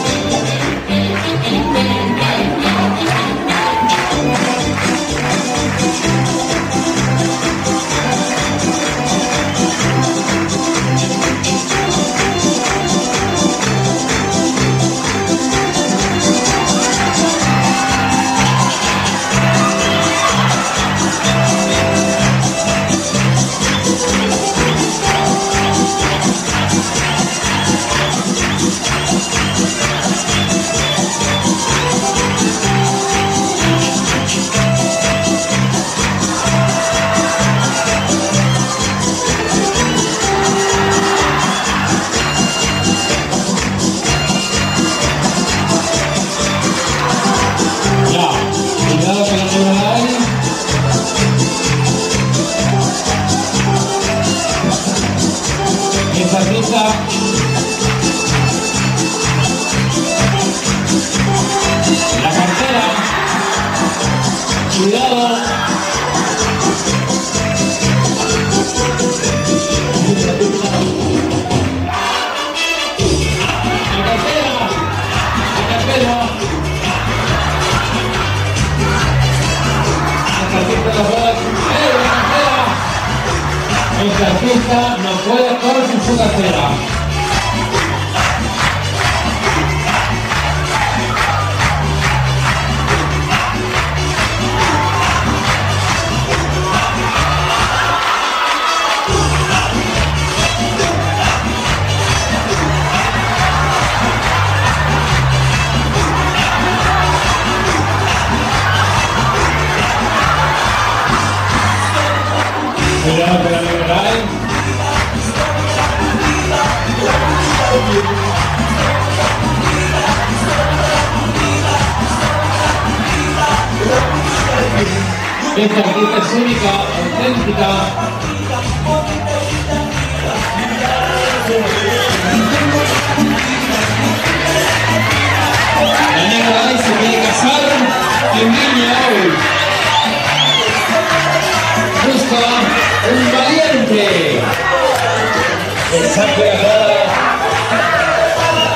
S1: Pensar que la cara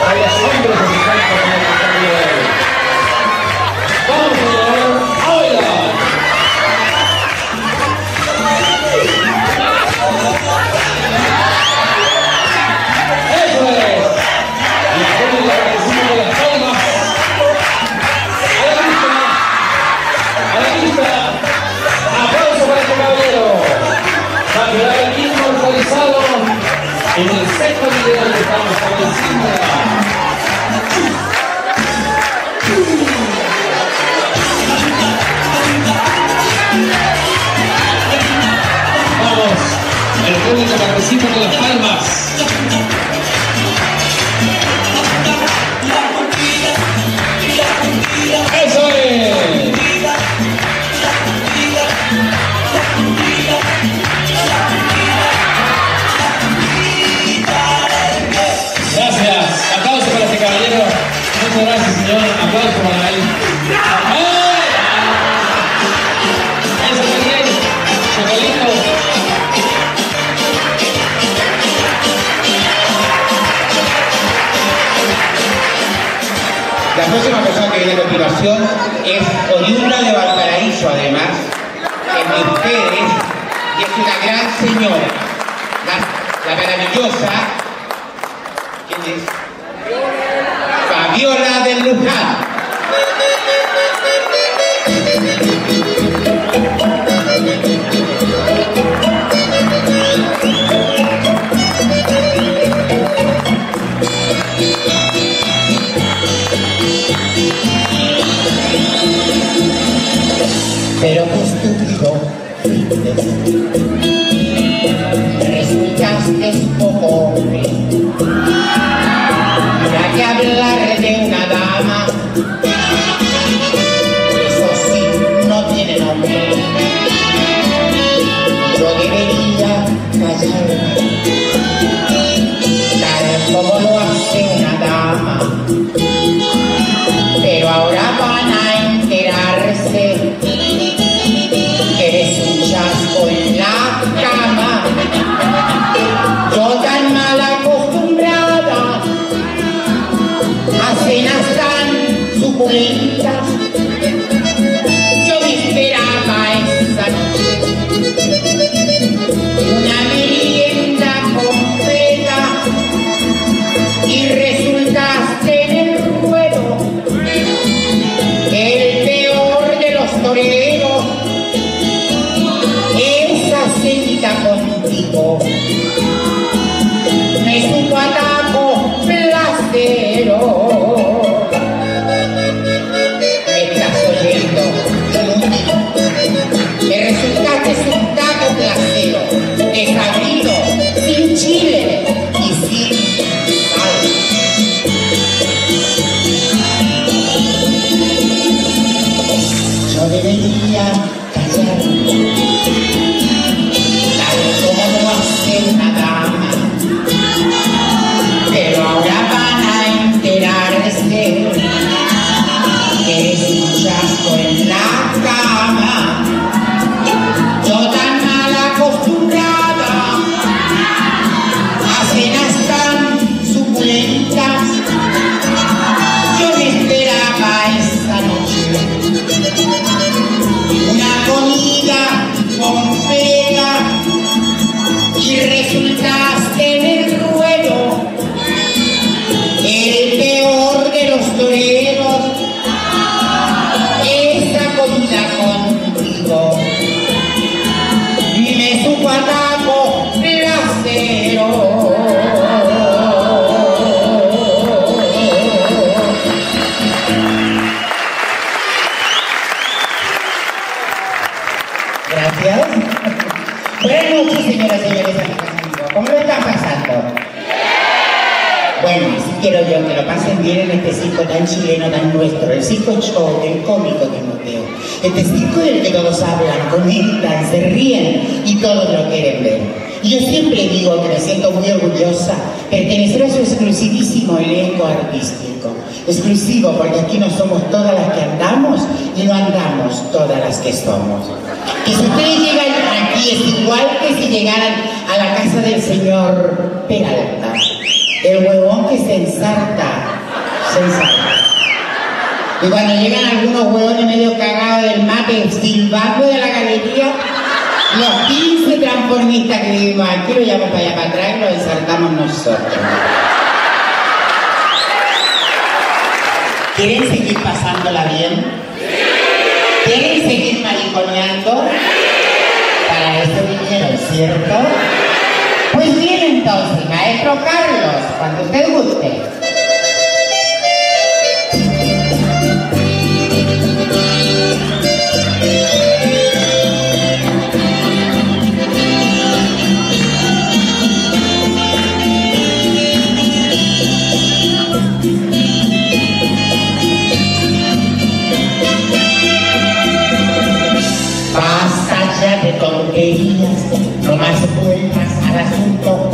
S1: haya sido Con el sexto video le estamos conociendo. Vamos, el público participa con las palmas.
S2: La próxima persona que viene a continuación es oriunda de Valparaíso, además, en de ustedes, y es una gran señora, la, la maravillosa Es
S5: un caso que es silbando de la galería, los 15 transformistas que vivimos aquí lo llevamos para allá para atrás y lo ensartamos nosotros. ¿Quieren seguir pasándola bien? ¿Quieren seguir mariconeando? Para eso vinieron, ¿cierto? Pues bien entonces, maestro Carlos, cuando usted guste. Más vueltas al asunto.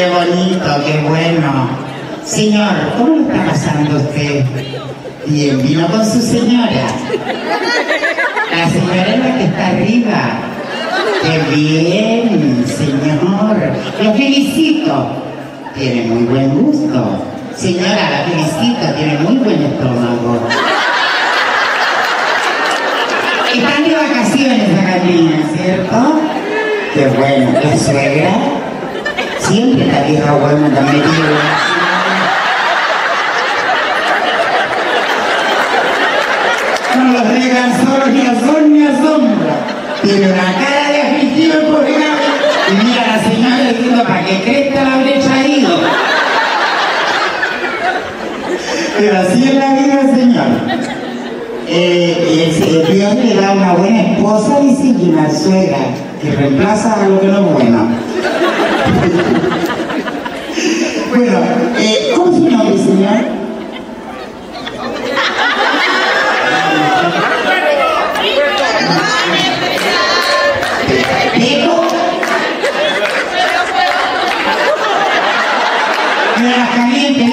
S5: Qué bonito, qué bueno. Señor, ¿cómo lo está pasando usted? Bien, vino con su señora. La señora que está arriba. Qué bien, señor. Lo felicito. Tiene muy buen gusto. Señora, la felicito. Tiene muy buen estómago. Están de vacaciones acá ¿cierto? Qué bueno. La suegra siempre la vieja buena también tiene No los dejan solos ni a sol sombra. Tiene una cara de aflictivo el pobre. Y mira a la señora diciendo para que crezca la brecha ido. Pero así es la vida, señor. Eh, el, Dios le da una buena esposa y y una suegra que reemplaza a lo que no es bueno. Bueno, eh, ¿cómo es su nombre, señor? Pero, Mira las calientes,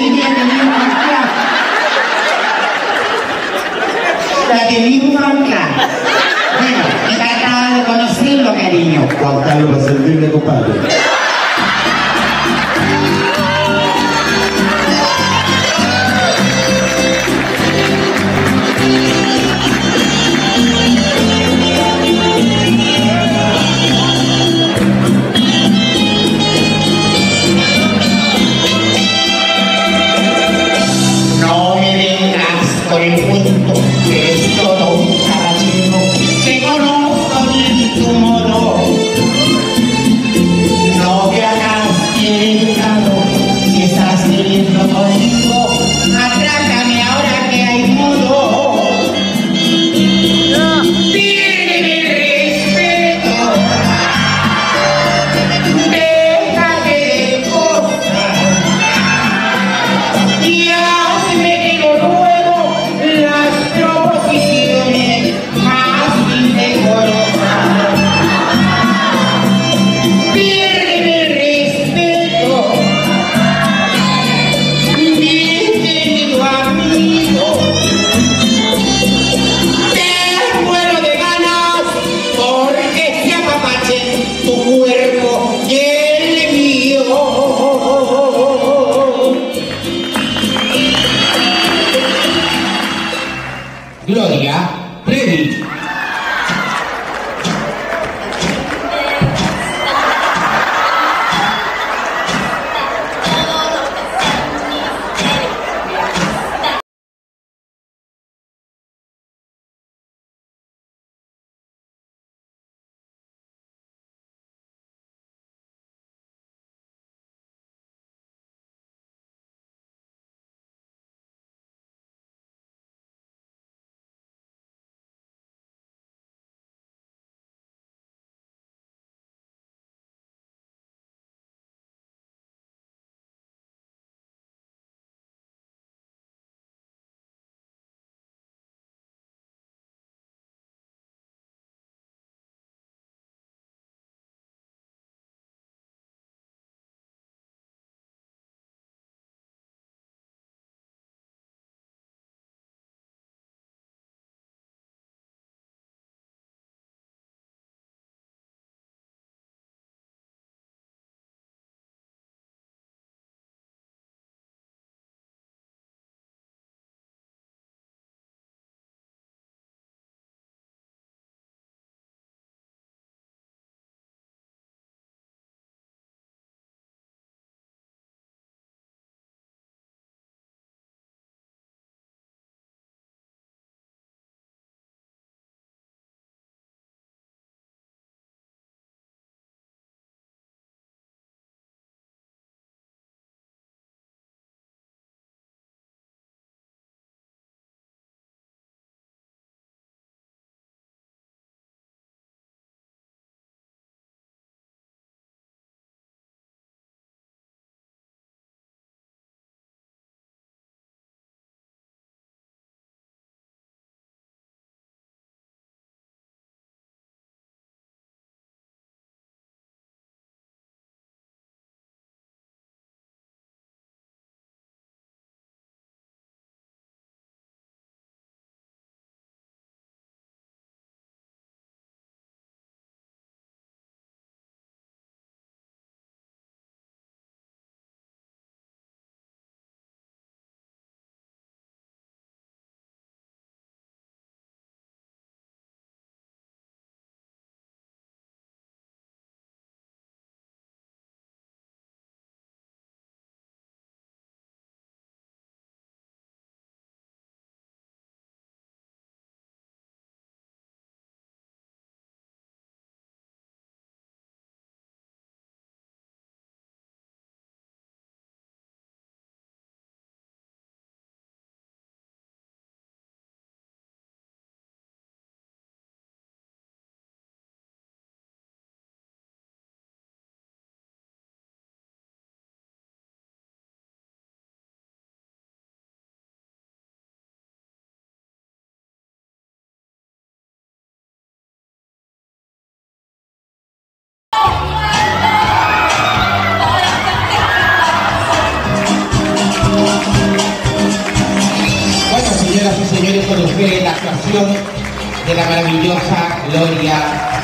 S5: de
S9: la maravillosa Gloria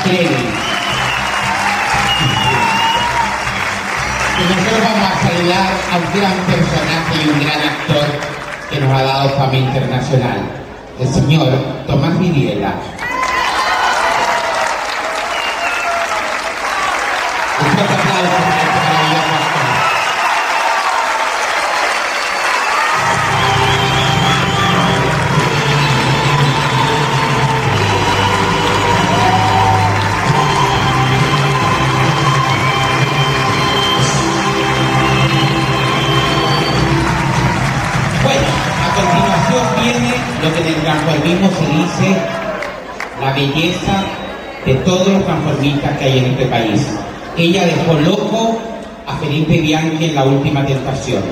S9: Trevi. Y nosotros vamos a saludar a un gran personaje y un gran actor que nos ha dado fama internacional, el señor Tomás Vidiela. Continuación viene lo que en el transformismo se dice la belleza de todos los transformistas que hay en este país. Ella dejó loco a Felipe Bianchi en la última tentación.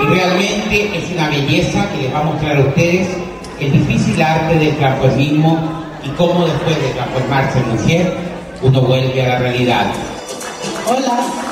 S9: Y realmente es una belleza que les va a mostrar a ustedes el difícil arte del transformismo y cómo después de transformarse en mujer uno vuelve a la realidad.
S4: Hola.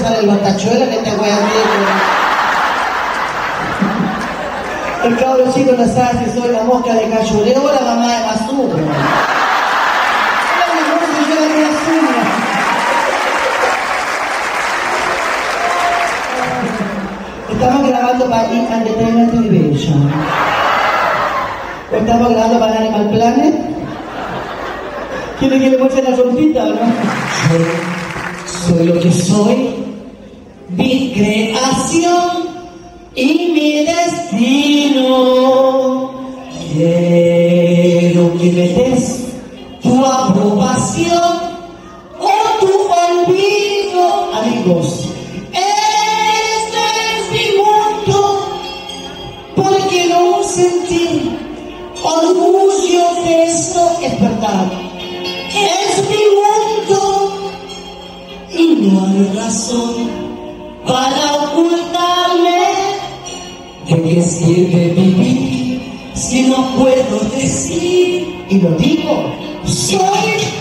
S8: salen los que te voy a El cabro chico no sabe si soy la mosca de cachureo o la mamá de Mazurro. Estamos grabando para Eat Entertainment Television. ¿O estamos grabando para Animal Planet? ¿Quiere que le muestre la trompita o no? Soy lo que soy, mi creación y mi destino. Quiero que me des tu aprobación o tu olvido, amigos. Este es mi mundo, porque no sentir orgullo de esto es verdad. Es mi mundo y no hay razón qué sirve vivir si no puedo decir y lo digo soy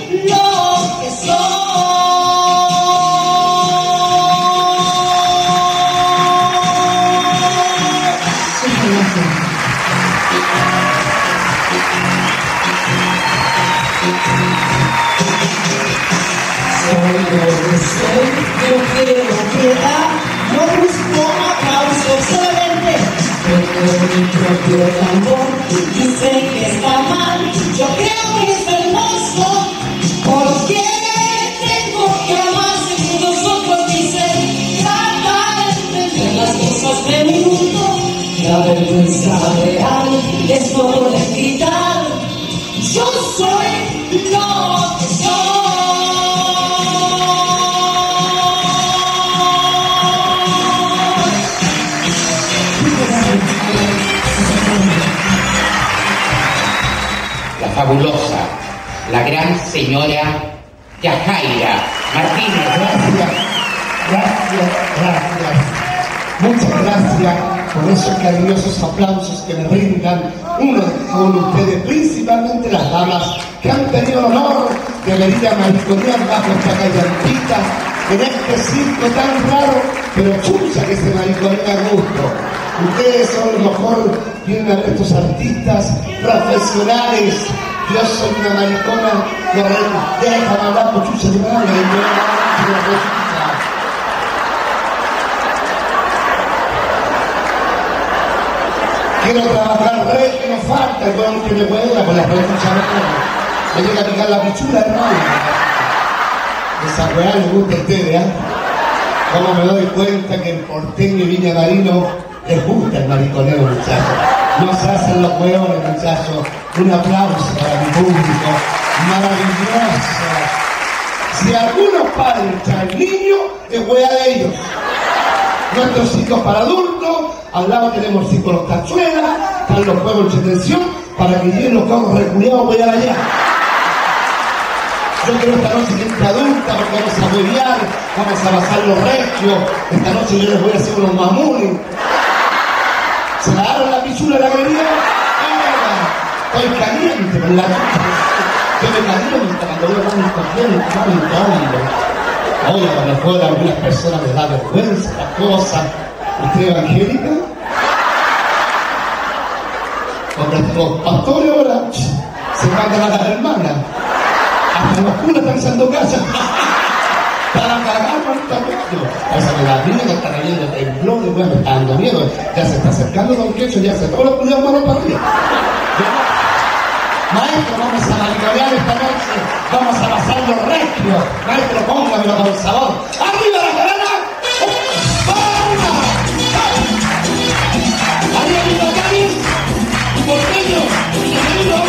S8: y sé que está mal, yo creo que es hermoso. Porque tengo que amar según nosotros dicen, tratar de entender las cosas de mundo. La vergüenza real es todo de gritar.
S9: Fabulosa, la gran señora Yajaira Martínez.
S10: Gracias, gracias, gracias. Muchas gracias por esos cariñosos aplausos que me brindan uno con ustedes, principalmente las damas que han tenido el honor de venir a mariconear bajo esta callantita en este circo tan raro, pero chucha que se mariconea a gusto. Ustedes son lo mejor, vienen a estos artistas profesionales. Yo soy una maricona, que déjame hablar por chucha de madre, que me va a dar una cosita. Quiero trabajar re que no falta, con que me pueda con las rechuchas Me llega a picar la pichula, hermano. Esa weá le gusta a ustedes, ¿eh? Como me doy cuenta que en porteño y Viña Marino les gusta el mariconeo, muchachos. No se hacen los hueones, muchachos. Un aplauso para mi público. Maravilloso. Si algunos padres traen niños, es hueá de ellos. Nuestros hijos para adultos, al lado tenemos los tachuelas, están los juegos de entretención, para que lleguen los cabros reculeados voy allá. Yo quiero esta noche gente adulta porque vamos a huevear, vamos a basar los regios. Esta noche yo les voy a hacer unos mamunes. ¿Se la pichula la alegría? Ah, Estoy caliente con la chucha. Yo me caliento cuando veo contienen, cómo me toman. Oye, a lo mejor a algunas personas les da vergüenza la cosa. ¿Usted es evangélica? Porque los pastores ahora se mandan a las hermanas. Hasta los curas están haciendo casa. Para cagar apartamento. O sea, que la niña que está cayendo tembló y bueno, está dando miedo. Ya se está acercando Don Quecho, ya se todos los culiados manos para arriba. Maestro, vamos a mariconear esta noche. Vamos a pasarlo recto. Maestro, póngamelo con sabor. ¡Arriba la cadena! ¡Palma! ¡Arriba mi Cádiz! ¡Un porteño! ¡Bienvenido!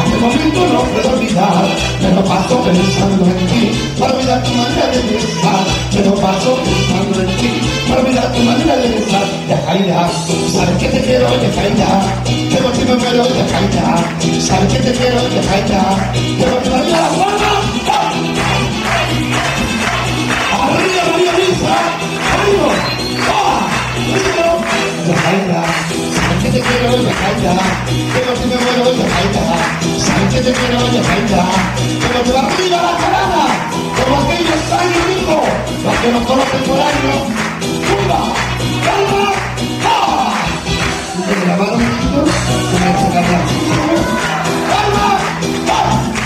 S10: aquel momento no puedo olvidar. Me lo paso pensando en ti, para olvidar tu manera de besar. Me lo paso pensando en ti, para olvidar tu manera de besar. Ya caerá, sabes que te quiero, ya caerá. Pero si me muero, ya caerá. Sabes que te quiero, ya caerá. Pero que la. Arriba, Luisa, arriba. ¡Ah! Ya que te quiero, ya caerá. Pero si me muero, ya caerá. Sabes que te quiero, ya caerá. Pero te va arriba la carada, como aquellos años, hijo, los que nos conocen por años. ¡Tumba! ¡Calma! ¡Ah! Dame la mano, que me hace callar. ¡Calma! ¡Ah!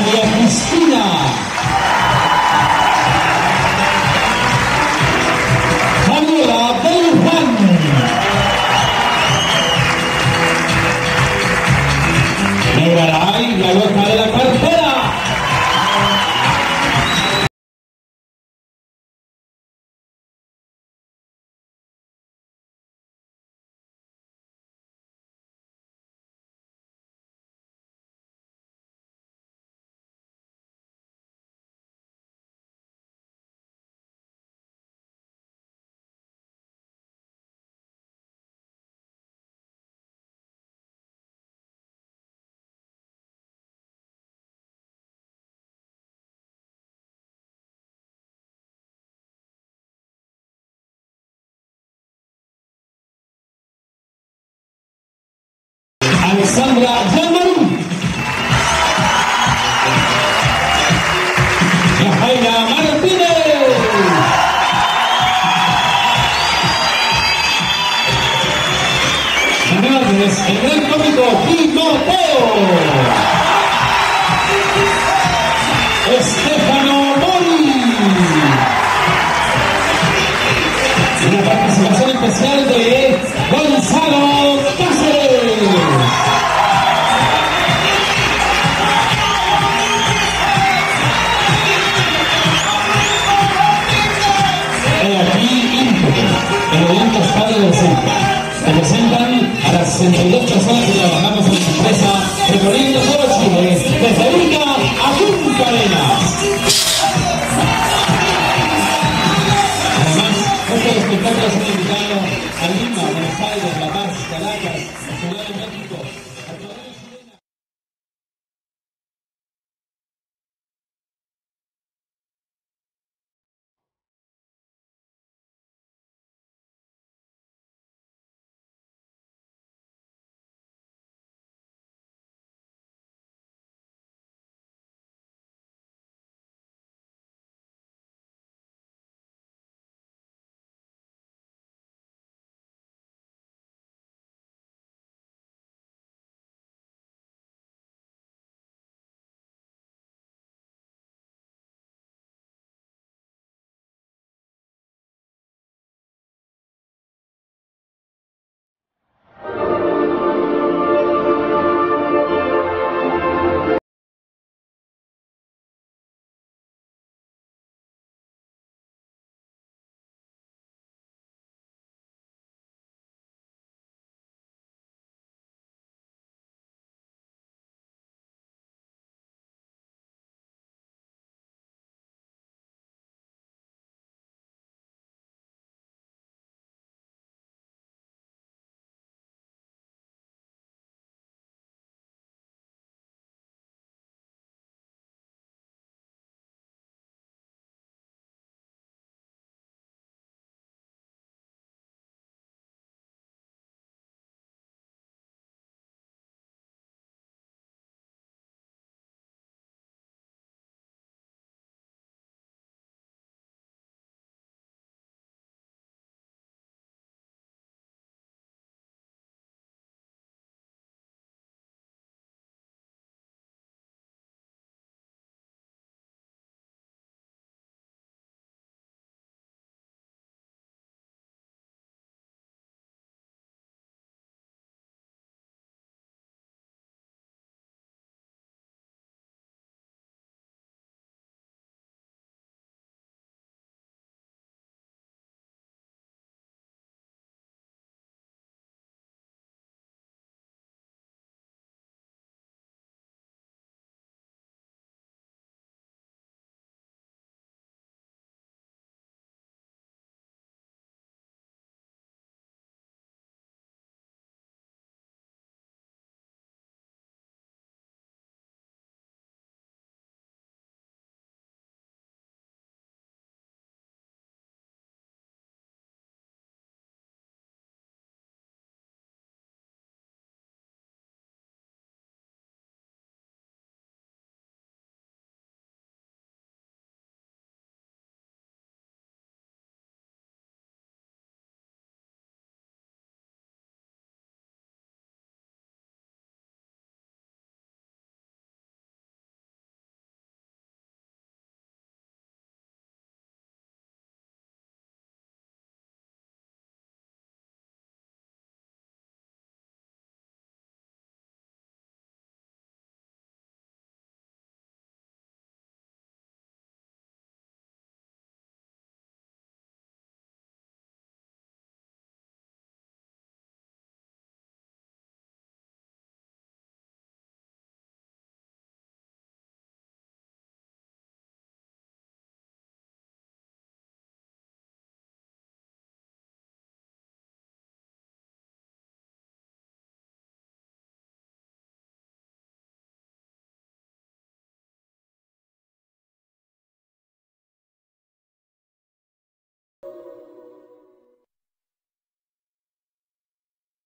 S1: María Cristina.